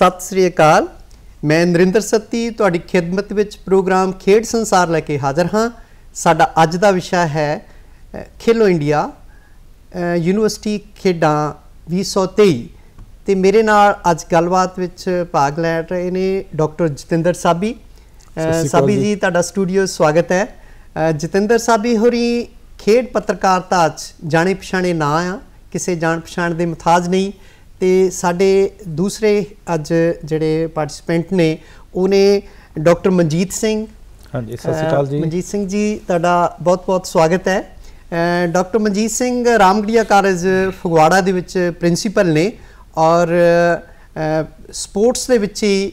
ਸਤਿ ਸ੍ਰੀ ਅਕਾਲ। ਮੈਂ ਨਰਿੰਦਰ ਸੱਤੀ ਤੁਹਾਡੀ ਖਿਦਮਤ ਵਿੱਚ ਪ੍ਰੋਗਰਾਮ ਖੇਡ ਸੰਸਾਰ ਲੈ ਕੇ ਹਾਜ਼ਰ ਹਾਂ। ਸਾਡਾ ਅੱਜ ਦਾ ਵਿਸ਼ਾ ਹੈ ਖੇਲੋ ਇੰਡੀਆ ਯੂਨੀਵਰਸਿਟੀ ਖੇਡਾਂ 2023 ਤੇ ਮੇਰੇ ਨਾਲ ਅੱਜ ਗੱਲਬਾਤ ਵਿੱਚ ਭਾਗ ਲੈ ਰਹੇ ਨੇ ਡਾਕਟਰ ਜਤਿੰਦਰ ਸਾਬੀ। ਸਾਬੀ ਜੀ। ਤੁਹਾਡਾ ਸਟੂਡੀਓ ਸਵਾਗਤ ਹੈ। ਜਤਿੰਦਰ ਸਾਬੀ ਹੋਰੀ ਖੇਡ ਪੱਤਰਕਾਰਤਾ 'ਚ ਜਾਣੇ ਪਛਾਣੇ ਨਾਂ ਆ। ਕਿਸੇ ਜਾਣ ਪਛਾਣ ਦੇ ਮੁਤਾਜ ਨਹੀਂ। ਤੇ ਸਾਡੇ ਦੂਸਰੇ ਅੱਜ ਜਿਹੜੇ ਪਾਰਟਿਸਪੈਂਟ ਨੇ ਉਹਨੇ ਡਾਕਟਰ ਮਨਜੀਤ ਸਿੰਘ ਹਾਂਜੀ ਸਤਿ ਸ਼੍ਰੀ ਅਕਾਲ ਜੀ। ਮਨਜੀਤ ਸਿੰਘ ਜੀ ਤੁਹਾਡਾ ਬਹੁਤ-ਬਹੁਤ ਸਵਾਗਤ ਹੈ। ਡਾਕਟਰ ਮਨਜੀਤ ਸਿੰਘ ਰਾਮਗੜੀਆ ਕਾਲਜ ਫਗਵਾੜਾ ਦੇ ਵਿੱਚ ਪ੍ਰਿੰਸੀਪਲ ਨੇ ਔਰ ਸਪੋਰਟਸ ਦੇ ਵਿੱਚ ਹੀ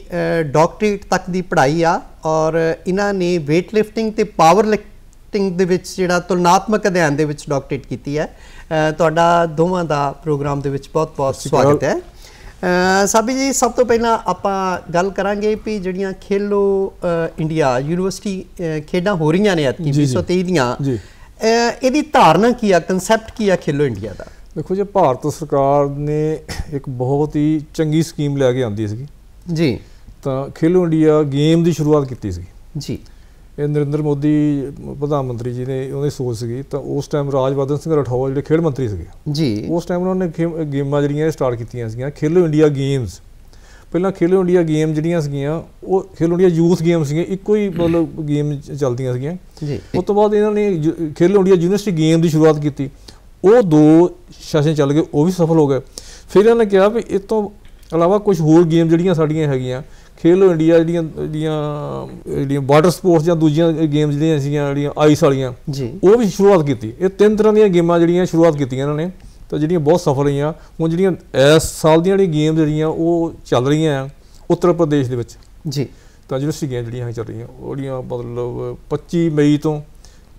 ਡਾਕਟਰੇਟ ਤੱਕ ਦੀ ਪੜ੍ਹਾਈ ਆ ਔਰ ਇਹਨਾਂ ਨੇ weight lifting ਤੇ ਪਾਵਰ ਲਿਫਟਿੰਗ ਦੇ ਵਿੱਚ ਜਿਹੜਾ ਤੁਲਨਾਤਮਕ ਅਧਿਐਨ ਦੇ ਵਿੱਚ ਡਾਕਟਰੇਟ ਕੀਤੀ ਹੈ। ਤੁਹਾਡਾ ਦੋਵਾਂ ਦਾ ਪ੍ਰੋਗਰਾਮ ਦੇ ਵਿੱਚ ਬਹੁਤ-ਬਹੁਤ। ਸਵਾਗਤ ਹੈ। ਸਾਬੀ ਜੀ ਸਭ ਤੋਂ ਪਹਿਲਾਂ ਆਪਾਂ ਗੱਲ ਕਰਾਂਗੇ ਵੀ ਜਿਹੜੀਆਂ ਖੇਲੋ ਇੰਡੀਆ ਯੂਨੀਵਰਸਿਟੀ ਖੇਡਾਂ ਹੋ ਰਹੀਆਂ ਨੇ ਐਤਕੀ ਜੀ, ਜੀ। 2023 ਦੀਆਂ। ਇਹਦੀ ਧਾਰਨਾ ਕੀ ਆ ਕਨਸੈਪਟ ਕੀ ਆ ਖੇਲੋ ਇੰਡੀਆ ਦਾ? ਦੇਖੋ ਜੀ ਭਾਰਤ ਸਰਕਾਰ ਨੇ ਇੱਕ ਬਹੁਤ ਹੀ ਚੰਗੀ ਸਕੀਮ ਲੈ ਕੇ ਆਂਦੀ ਸੀਗੀ। ਜੀ। ਤਾਂ ਖੇਲੋ ਇੰਡੀਆ ਗੇਮ ਦੀ ਸ਼ੁਰੂਆਤ ਕੀਤੀ ਸੀ ਜੀ। ਇਹ ਨਰਿੰਦਰ ਮੋਦੀ ਪ੍ਰਧਾਨ ਮੰਤਰੀ ਜੀ ਨੇ ਉਹਦੀ ਸੋਚ ਸੀਗੀ ਤਾਂ ਉਸ ਟਾਈਮ ਰਾਜਵਰਧਨ ਸਿੰਘ ਰਾਠੌਰ ਜਿਹੜੇ ਖੇਡ ਮੰਤਰੀ ਸੀਗੇ ਜੀ। ਉਸ ਟਾਈਮ ਉਹਨਾਂ ਨੇ ਗੇਮਾਂ ਜਿਹੜੀਆਂ ਸਟਾਰਟ ਕੀਤੀਆਂ ਸੀਗੀਆਂ ਖੇਲੋ ਇੰਡੀਆ ਗੇਮਸ ਪਹਿਲਾਂ ਖੇਲੋ ਇੰਡੀਆ ਗੇਮ ਜਿਹੜੀਆਂ ਸੀਗੀਆਂ ਉਹ ਖੇਲੋ ਇੰਡੀਆ ਯੂਥ ਗੇਮ ਸੀਗੀਆਂ ਇੱਕੋ ਹੀ ਮਤਲਬ ਗੇਮ ਚੱਲਦੀਆਂ ਸੀਗੀਆਂ। ਜੀ। ਉਸ ਤੋਂ ਬਾਅਦ ਇਹਨਾਂ ਨੇ ਖੇਲੋ ਇੰਡੀਆ ਯੂਨੀਵਰਸਿਟੀ ਗੇਮ ਦੀ ਸ਼ੁਰੂਆਤ ਕੀਤੀ। ਉਹ ਦੋ ਸੈਸ਼ਨ ਚੱਲ ਗਏ ਉਹ ਵੀ ਸਫਲ ਹੋ ਗਏ। ਫਿਰ ਇਹਨਾਂ ਨੇ ਕਿਹਾ ਵੀ ਇਸ ਤੋਂ ਇਲਾਵਾ ਕੁਝ ਹੋਰ ਗੇਮ ਜਿਹੜੀਆਂ ਸਾਡੀਆਂ ਹੈਗੀਆਂ ਖੇਲੋ ਇੰਡੀਆ ਜਿਹੜੀਆਂ ਜਿਹੜੀਆਂ ਜਿਹੜੀਆਂ ਵਾਟਰ ਸਪੋਰਟਸ ਜਾਂ ਦੂਜੀਆਂ ਗੇਮਸ ਜਿਹੜੀਆਂ ਸੀਗੀਆਂ ਜਿਹੜੀਆਂ ਆਈਸ ਵਾਲੀਆਂ ਉਹ ਵੀ ਸ਼ੁਰੂਆਤ ਕੀਤੀ। ਇਹ ਤਿੰਨ ਤਰ੍ਹਾਂ ਦੀਆਂ ਗੇਮਾਂ ਜਿਹੜੀਆਂ ਸ਼ੁਰੂਆਤ ਕੀਤੀਆਂ ਇਹਨਾਂ ਨੇ ਤਾਂ ਜਿਹੜੀਆਂ ਬਹੁਤ ਸਫਲ ਰਹੀਆਂ। ਹੁਣ ਜਿਹੜੀਆਂ ਇਸ ਸਾਲ ਦੀਆਂ ਜਿਹੜੀਆਂ ਗੇਮਸ ਜਿਹੜੀਆਂ ਉਹ ਚੱਲ ਰਹੀਆਂ ਆ ਉੱਤਰ ਪ੍ਰਦੇਸ਼ ਦੇ ਵਿੱਚ। ਜੀ। ਤਾਂ ਯੂਨੀਵਰਸਿਟੀ ਗੇਮ ਜਿਹੜੀਆਂ ਚੱਲ ਰਹੀਆਂ ਉਹਦੀਆਂ ਮਤਲਬ 25 ਮਈ ਤੋਂ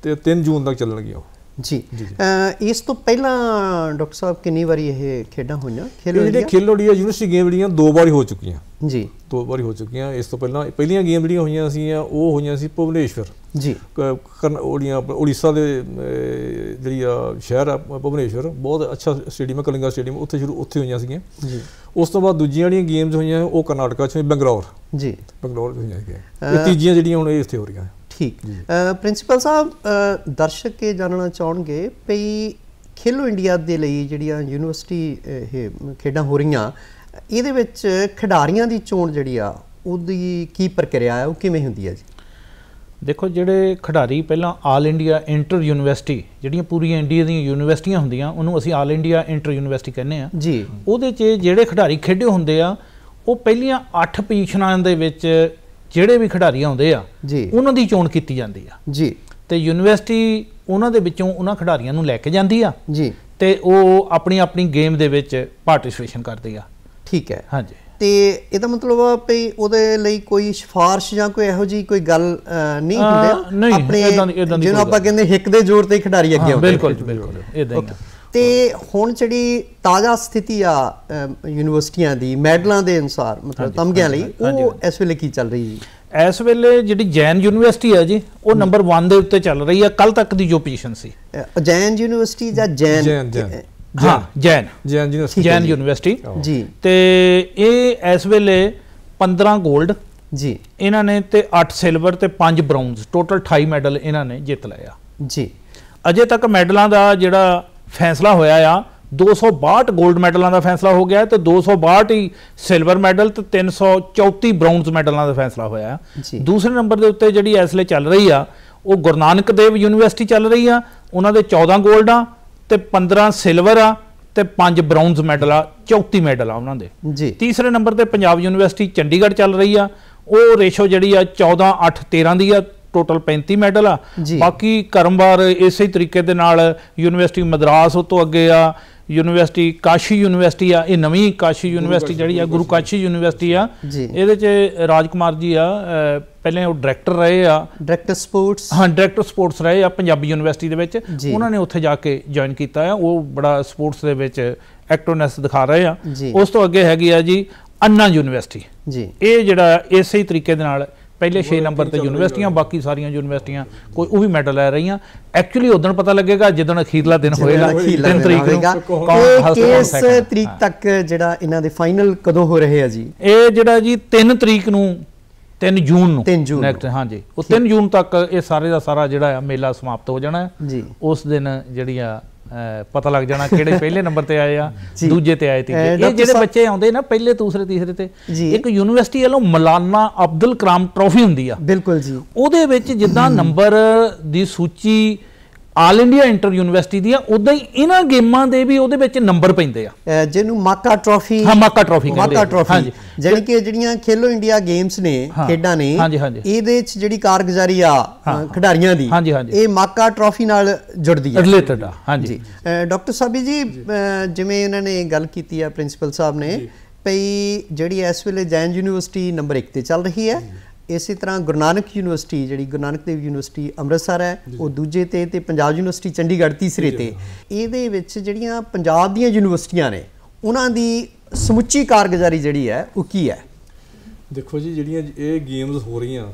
ਤੇ 3 ਜੂਨ ਤੱਕ ਚੱਲਣਗੀਆਂ ਜੀ ਇਸ ਤੋਂ ਪਹਿਲਾਂ ਡਾਕਟਰ ਸਾਹਿਬ ਕਿੰਨੀ ਵਾਰੀ ਇਹ ਖੇਡਾਂ ਹੋਈਆਂ? Khelo India Khelo India university game ਜਿਹੜੀਆਂ ਦੋ ਵਾਰੀ ਹੋ ਚੁੱਕੀਆਂ। ਜੀ। ਦੋ ਵਾਰੀ ਹੋ ਚੁੱਕੀਆਂ। ਇਸ ਤੋਂ ਪਹਿਲਾਂ ਪਹਿਲੀਆਂ ਗੇਮ ਜਿਹੜੀਆਂ ਹੋਈਆਂ ਸੀ ਉਹ ਹੋਈਆਂ ਸੀ ਭੁਵਨੇਸ਼ਵਰ। ਜੀ। ਉਹਦੀਆਂ ਉੜੀਸਾ ਦੇ ਜਿਹੜੀ ਆ ਸ਼ਹਿਰ ਆ ਭੁਵਨੇਸ਼ਵਰ ਬਹੁਤ ਅੱਛਾ ਸਟੇਡੀਅਮ ਕਲਿੰਗਾ ਸਟੇਡੀਅਮ ਉੱਥੇ ਸ਼ੁਰੂ ਉੱਥੇ ਹੋਈਆਂ ਸੀਗੀਆਂ। ਜੀ। ਉਸ ਤੋਂ ਬਾਅਦ ਦੂਜੀਆਂ ਜਿਹੜੀਆਂ ਗੇਮਸ ਹੋਈਆਂ ਉਹ ਕਰਨਾਟਕਾ ਚ ਬੰਗਲੌਰ। ਜੀ। ਬੰਗਲੌਰ ਚ ਹੋਈਆਂ ਸੀਗੀਆਂ। ਇਹ ਤੀਜੀਆਂ ਜਿਹੜੀਆਂ ਹੁਣ ਇਹ ਇੱਥੇ ਹੋ ਰਹੀਆਂ। ਠੀਕ। ਪ੍ਰਿੰਸੀਪਲ ਸਾਹਿਬ ਦਰਸ਼ਕ ਇਹ ਜਾਣਨਾ ਚਾਹਣਗੇ ਵੀ ਖੇਲੋ ਇੰਡੀਆ ਦੇ ਲਈ ਜਿਹੜੀਆਂ ਯੂਨੀਵਰਸਿਟੀ ਇਹ ਖੇਡਾਂ ਹੋ ਰਹੀਆਂ ਇਹਦੇ ਵਿੱਚ ਖਿਡਾਰੀਆਂ ਦੀ ਚੋਣ ਜਿਹੜੀ ਆ ਉਹਦੀ ਕੀ ਪ੍ਰਕਿਰਿਆ ਹੈ ਉਹ ਕਿਵੇਂ ਹੁੰਦੀ ਹੈ ਜੀ? ਦੇਖੋ ਜਿਹੜੇ ਖਿਡਾਰੀ ਪਹਿਲਾਂ ਆਲ ਇੰਡੀਆ ਇੰਟਰ ਯੂਨੀਵਰਸਿਟੀ ਜਿਹੜੀਆਂ ਪੂਰੀਆਂ ਇੰਡੀਆ ਦੀਆਂ ਯੂਨੀਵਰਸਿਟੀਆਂ ਹੁੰਦੀਆਂ ਉਹਨੂੰ ਅਸੀਂ ਆਲ ਇੰਡੀਆ ਇੰਟਰ ਯੂਨੀਵਰਸਿਟੀ ਕਹਿੰਦੇ ਆ ਜੀ। ਉਹਦੇ 'ਚ ਜਿਹੜੇ ਖਿਡਾਰੀ ਖੇਡੇ ਹੁੰਦੇ ਆ ਉਹ ਪਹਿਲੀਆਂ 8 ਪੋਜੀਸ਼ਨਾਂ ਦੇ ਵਿੱਚ ਜਿਹੜੇ ਵੀ ਖਿਡਾਰੀ ਆਉਂਦੇ ਆ ਜੀ। ਉਹਨਾਂ ਦੀ ਚੋਣ ਕੀਤੀ ਜਾਂਦੀ ਆ। ਜੀ। ਤੇ ਯੂਨੀਵਰਸਿਟੀ ਉਹਨਾਂ ਦੇ ਵਿੱਚੋਂ ਉਹਨਾਂ ਖਿਡਾਰੀਆਂ ਨੂੰ ਲੈ ਕੇ ਜਾਂਦੀ ਆ ਜੀ। ਤੇ ਉਹ ਆਪਣੀ ਆਪਣੀ ਗੇਮ ਦੇ ਵਿੱਚ ਪਾਰਟਿਸਿਪੇਸ਼ਨ ਕਰਦੇ ਆ। ਠੀਕ ਹੈ। ਹਾਂਜੀ। ਤੇ ਇਹਦਾ ਮਤਲਬ ਆ ਵੀ ਉਹਦੇ ਲਈ ਕੋਈ ਸਿਫਾਰਿਸ਼ ਜਾਂ ਕੋਈ ਇਹੋ ਜੀ ਕੋਈ ਗੱਲ ਨਹੀਂ ਹੁੰਦੀ ਦੀ ਜਿਹਨੂੰ ਆਪਾਂ ਕਹਿੰਦੇ ਹਿੱਕ ਦੇ ਜ਼ੋਰ ਤੇ ਖਿਡਾਰੀ ਅੱਗੇ ਆਉਂਦੇ। ਬਿਲਕੁਲ ਬਿਲਕੁਲ। ਇਦਾਂ ਹੀ ਆ। ਤੇ ਹੁਣ ਜਿਹੜੀ ਤਾਜ਼ਾ ਸਥਿਤੀ ਆ ਯੂਨੀਵਰਸਿਟੀਆਂ ਦੀ ਮੈਡਲਾਂ ਦੇ ਅਨੁਸਾਰ ਮਤਲਬ ਤਮਗਿਆਂ ਲਈ ਉਹ ਇਸ ਵੇਲੇ ਕੀ ਚੱਲ ਰਹੀ ਜੀ? ਇਸ ਵੇਲੇ ਜਿਹੜੀ ਜੈਨ ਯੂਨੀਵਰਸਿਟੀ ਹੈ ਜੀ ਉਹ ਨੰਬਰ 1 ਦੇ ਉੱਤੇ ਚੱਲ ਰਹੀ ਹੈ ਕੱਲ ਤੱਕ ਦੀ ਜੋ ਪੋਜੀਸ਼ਨ ਸੀ। ਅ, ਅਜੈਨ ਯੂਨੀਵਰਸਿਟੀ ਜਾਂ ਜੈਨ? ਜੈਨ, ਜੈਨ। ਹਾਂ ਜੈਨ। ਜੈਨ। ਯੂਨੀਵਰਸਿਟੀ ਹੈ ਜੈਨ ਜੀ। ਯੂਨੀਵਰਸਿਟੀ। ਜੀ। ਤੇ ਇਹ ਇਸ ਵੇਲੇ 15 골ਡ ਜੀ। ਇਹਨਾਂ ਨੇ ਤੇ 8 ਸਿਲਵਰ ਤੇ 5 ਬ੍ਰਾਊਨਜ਼ ਟੋਟਲ 28 ਮੈਡਲ ਇਹਨਾਂ ਨੇ ਜਿੱਤ ਲਏ ਆ। ਜੀ। ਅਜੇ ਤੱਕ ਮੈਡਲਾਂ ਦਾ ਜਿਹੜਾ ਫੈਸਲਾ ਹੋਇਆ ਆ। 262 골ਡ ਮੈਡਲਾਂ ਦਾ ਫੈਸਲਾ ਹੋ ਗਿਆ ਤੇ 262 ਹੀ ਸਿਲਵਰ ਮੈਡਲ ਤੇ 334 ਬ੍ਰਾਊਨਜ਼ ਮੈਡਲਾਂ ਦਾ ਫੈਸਲਾ ਹੋਇਆ। ਦੂਸਰੇ ਨੰਬਰ ਦੇ ਉੱਤੇ ਜਿਹੜੀ ਇਸ ਵੇਲੇ ਚੱਲ ਰਹੀ ਆ ਉਹ ਗੁਰੂ ਨਾਨਕ ਦੇਵ ਯੂਨੀਵਰਸਿਟੀ ਚੱਲ ਰਹੀ ਆ। ਉਹਨਾਂ ਦੇ 14 골ਡ ਆ ਤੇ 15 ਸਿਲਵਰ ਆ ਤੇ 5 ਬ੍ਰਾਊਨਜ਼ ਮੈਡਲ ਆ 34 ਮੈਡਲ ਆ ਉਹਨਾਂ ਦੇ। ਜੀ। ਤੀਸਰੇ ਨੰਬਰ ਤੇ ਪੰਜਾਬ ਯੂਨੀਵਰਸਿਟੀ ਚੰਡੀਗੜ੍ਹ ਚੱਲ ਰਹੀ ਆ। ਉਹ ਰੇਸ਼ੋ ਜਿਹੜੀ ਆ 14 8 13 ਦੀ ਆ। ਟੋਟਲ 35 ਮੈਡਲ ਆ। ਬਾਕੀ ਕਰਮਵਾਰ ਇਸੇ ਤਰੀਕੇ ਦੇ ਨਾਲ ਯੂਨੀਵਰਸਿਟੀ ਮਦਰਾਸ ਤੋਂ ਅੱਗੇ ਆ ਯੂਨੀਵਰਸਿਟੀ ਕਾਸ਼ੀ ਯੂਨੀਵਰਸਿਟੀ ਆ ਇਹ ਨਵੀਂ ਕਾਸ਼ੀ ਯੂਨੀਵਰਸਿਟੀ ਜਿਹੜੀ ਆ ਗੁਰੂ ਕਾਸ਼ੀ। ਯੂਨੀਵਰਸਿਟੀ ਆ। ਇਹਦੇ ਚ ਰਾਜਕੁਮਾਰ ਜੀ ਆ ਪਹਿਲੇ ਉਹ ਡਾਇਰੈਕਟਰ ਰਹੇ ਆ। Director sports. ਹਾਂ ਡਾਇਰੈਕਟਰ ਸਪੋਰਟਸ ਰਹੇ ਆ ਪੰਜਾਬੀ ਯੂਨੀਵਰਸਿਟੀ ਦੇ ਵਿੱਚ। ਉਹਨਾਂ ਨੇ ਉੱਥੇ ਜਾ ਕੇ ਜੁਆਇਨ ਕੀਤਾ ਆ। ਉਹ ਬੜਾ ਸਪੋਰਟਸ ਦੇ ਵਿੱਚ ਐਕਟਿਵਨੈਸ ਦਿਖਾ ਰਹੇ ਆ। ਉਸ ਤੋਂ ਅੱਗੇ ਹੈਗੀ ਆ ਜੀ ਅੰਨਾ ਯੂਨੀਵਰਸਿਟੀ। ਜੀ। ਇਹ ਜਿਹੜਾ ਇਸੇ ਹੀ ਤਰੀਕੇ ਦੇ ਨਾਲ ਪਹਿਲੇ 6 ਨੰਬਰ ਤੇ ਯੂਨੀਵਰਸਿਟੀਆਂ ਬਾਕੀ ਸਾਰੀਆਂ ਯੂਨੀਵਰਸਿਟੀਆਂ ਕੋਈ ਉਹ ਵੀ ਮੈਡਲ ਲੈ ਰਹੀਆਂ। ਐਕਚੁਅਲੀ ਉਦੋਂ ਪਤਾ ਲੱਗੇਗਾ ਜਦੋਂ ਅਖੀਰਲਾ ਦਿਨ ਹੋਏਗਾ ਅਖੀਰਲਾ 3 ਦਿਨ ਤਰੀਕ ਨੂੰ। ਕਿਸ? ਤਰੀਕ ਤੱਕ ਜਿਹੜਾ ਇਹਨਾਂ ਦੇ ਫਾਈਨਲ ਕਦੋਂ ਹੋ ਰਹੇ ਆ ਜੀ? ਇਹ ਜਿਹੜਾ ਜੀ 3 ਤਰੀਕ ਨੂੰ 3 ਜੂਨ ਨੂੰ। ਨੈਕਸਟ ਹਾਂਜੀ। ਉਹ 3 ਜੂਨ ਤੱਕ ਇਹ ਸਾਰੇ ਦਾ ਸਾਰਾ ਜਿਹੜਾ ਆ ਮੇਲਾ ਸਮਾਪਤ ਹੋ ਜਾਣਾ ਹੈ। ਜੀ। ਉਸ ਦਿਨ ਜਿਹੜੀ ਆ ਅਹ, ਪਤਾ ਲੱਗ ਜਾਣਾ ਕਿਹੜੇ ਪਹਿਲੇ ਨੰਬਰ ਤੇ ਆਏ ਆ। ਦੂਜੇ ਤੇ ਆਏ ਤੀਜੇ ਇਹ ਜਿਹੜੇ ਬੱਚੇ ਆਉਂਦੇ ਨਾ ਪਹਿਲੇ ਦੂਸਰੇ ਤੀਸਰੇ ਤੇ। ਇੱਕ ਯੂਨੀਵਰਸਿਟੀ ਵੱਲੋਂ ਮਲਾਨਾ ਅਬਦੁਲ ਕਲਾਮ ਟਰੋਫੀ ਹੁੰਦੀ ਆ ਬਿਲਕੁਲ ਜੀ ਉਹਦੇ ਵਿੱਚ ਜਿੱਦਾਂ ਨੰਬਰ ਦੀ ਸੂਚੀ ਆਲ ਇੰਡੀਆ ਇੰਟਰ ਯੂਨੀਵਰਸਿਟੀ ਦੀ ਆ ਉਦਾਂ ਹੀ ਇਹਨਾਂ ਗੇਮਾਂ ਦੇ ਵੀ ਉਹਦੇ ਵਿੱਚ ਨੰਬਰ ਪੈਂਦੇ ਆ ਜਿਹਨੂੰ ਮਾਕਾ ਟਰਾਫੀ ਹਾਂ, ਮਾਕਾ ਟਰਾਫੀ ਕਹਿੰਦੇ ਮਾਕਾ। ਟਰਾਫੀ ਹਾਂਜੀ। ਜਿਹੜੀ ਕਿ ਜਿਹੜੀਆਂ ਖੇਲੋ ਇੰਡੀਆ ਗੇਮਸ ਨੇ। ਖੇਡਾਂ ਨੇ। ਇਹਦੇ ਚ ਜਿਹੜੀ ਕਾਰਗੁਜ਼ਾਰੀ ਆ ਖਿਡਾਰੀਆਂ ਦੀ। ਇਹ ਮਾਕਾ ਟਰਾਫੀ ਨਾਲ ਜੁੜਦੀ ਹੈ ਰਿਲੇਟਡ ਆ ਹਾਂਜੀ ਡਾਕਟਰ ਸਾਹਿਬ ਜੀ ਜਿਵੇਂ ਇਹਨਾਂ ਨੇ ਗੱਲ ਕੀਤੀ ਆ ਪ੍ਰਿੰਸੀਪਲ ਸਾਹਿਬ ਨੇ ਭਈ ਜਿਹੜੀ ਇਸ ਵੇਲੇ ਜੈਨ ਯੂਨੀਵਰਸਿਟੀ ਨੰਬਰ 1 ਤੇ ਚੱਲ ਰਹੀ ਹੈ ਇਸੇ ਤਰ੍ਹਾਂ ਗੁਰੂ ਨਾਨਕ ਯੂਨੀਵਰਸਿਟੀ ਜਿਹੜੀ ਗੁਰੂ ਨਾਨਕ ਦੇਵ ਯੂਨੀਵਰਸਿਟੀ ਅੰਮ੍ਰਿਤਸਰ ਹੈ ਉਹ ਦੂਜੇ ਤੇ ਤੇ ਪੰਜਾਬ ਯੂਨੀਵਰਸਿਟੀ ਚੰਡੀਗੜ੍ਹ ਤੀਸਰੇ ਤੇ। ਇਹਦੇ ਵਿੱਚ ਜਿਹੜੀਆਂ ਪੰਜਾਬ ਦੀਆਂ ਯੂਨੀਵਰਸਿਟੀਆਂ ਨੇ ਉਹਨਾਂ ਦੀ ਸਮੁੱਚੀ ਕਾਰਗੁਜ਼ਾਰੀ ਜਿਹੜੀ ਹੈ ਉਹ ਕੀ ਹੈ? ਦੇਖੋ ਜੀ ਜਿਹੜੀਆਂ ਇਹ ਗੇਮਸ ਹੋ ਰਹੀਆਂ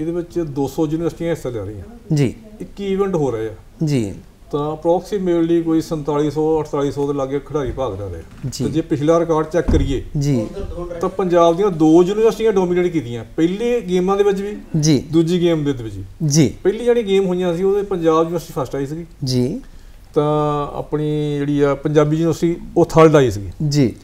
ਇਹਦੇ ਵਿੱਚ 200 ਯੂਨੀਵਰਸਿਟੀਆਂ ਹਿੱਸਾ ਲੈ ਰਹੀਆਂ। ਜੀ। 21 ਇਵੈਂਟ ਹੋ ਰਹੇ। ਆ ਜੀ। ਤਾਂ ਅਪਰੋਕਸੀਮੇਟਲੀ ਕੋਈ 4700 4800 ਦੇ ਲਾਗੇ ਖਿਡਾਰੀ ਭਾਗ ਲੈ ਰਹੇ। ਤੇ ਜੇ ਪਿਛਲਾ ਰਿਕਾਰਡ ਚੈੱਕ ਕਰੀਏ ਜੀ। ਤਾਂ ਪੰਜਾਬ ਦੀਆਂ ਦੋ ਯੂਨੀਵਰਸਿਟੀਆਂ ਡੋਮੀਨੇਟ ਕੀਤੀਆਂ। ਪਹਿਲੀ ਗੇਮਾਂ ਦੇ ਵਿੱਚ ਵੀ ਜੀ। ਦੂਜੀ ਗੇਮ ਦੇ ਵਿੱਚ ਵੀ। ਜੀ। ਪਹਿਲੀ ਜਿਹੜੀ ਗੇਮ ਹੋਈਆਂ ਸੀ ਉਹਦੇ ਪੰਜਾਬ ਯੂਨੀਵਰਸਿਟੀ ਫਸਟ ਆਈ ਸੀਗੀ। ਜੀ। ਤਾਂ ਆਪਣੀ ਜਿਹੜੀ ਆ ਪੰਜਾਬੀ ਯੂਨੀਵਰਸਿਟੀ ਉਹ ਥਰਡ ਆਈ ਸੀਗੀ। ਜੀ।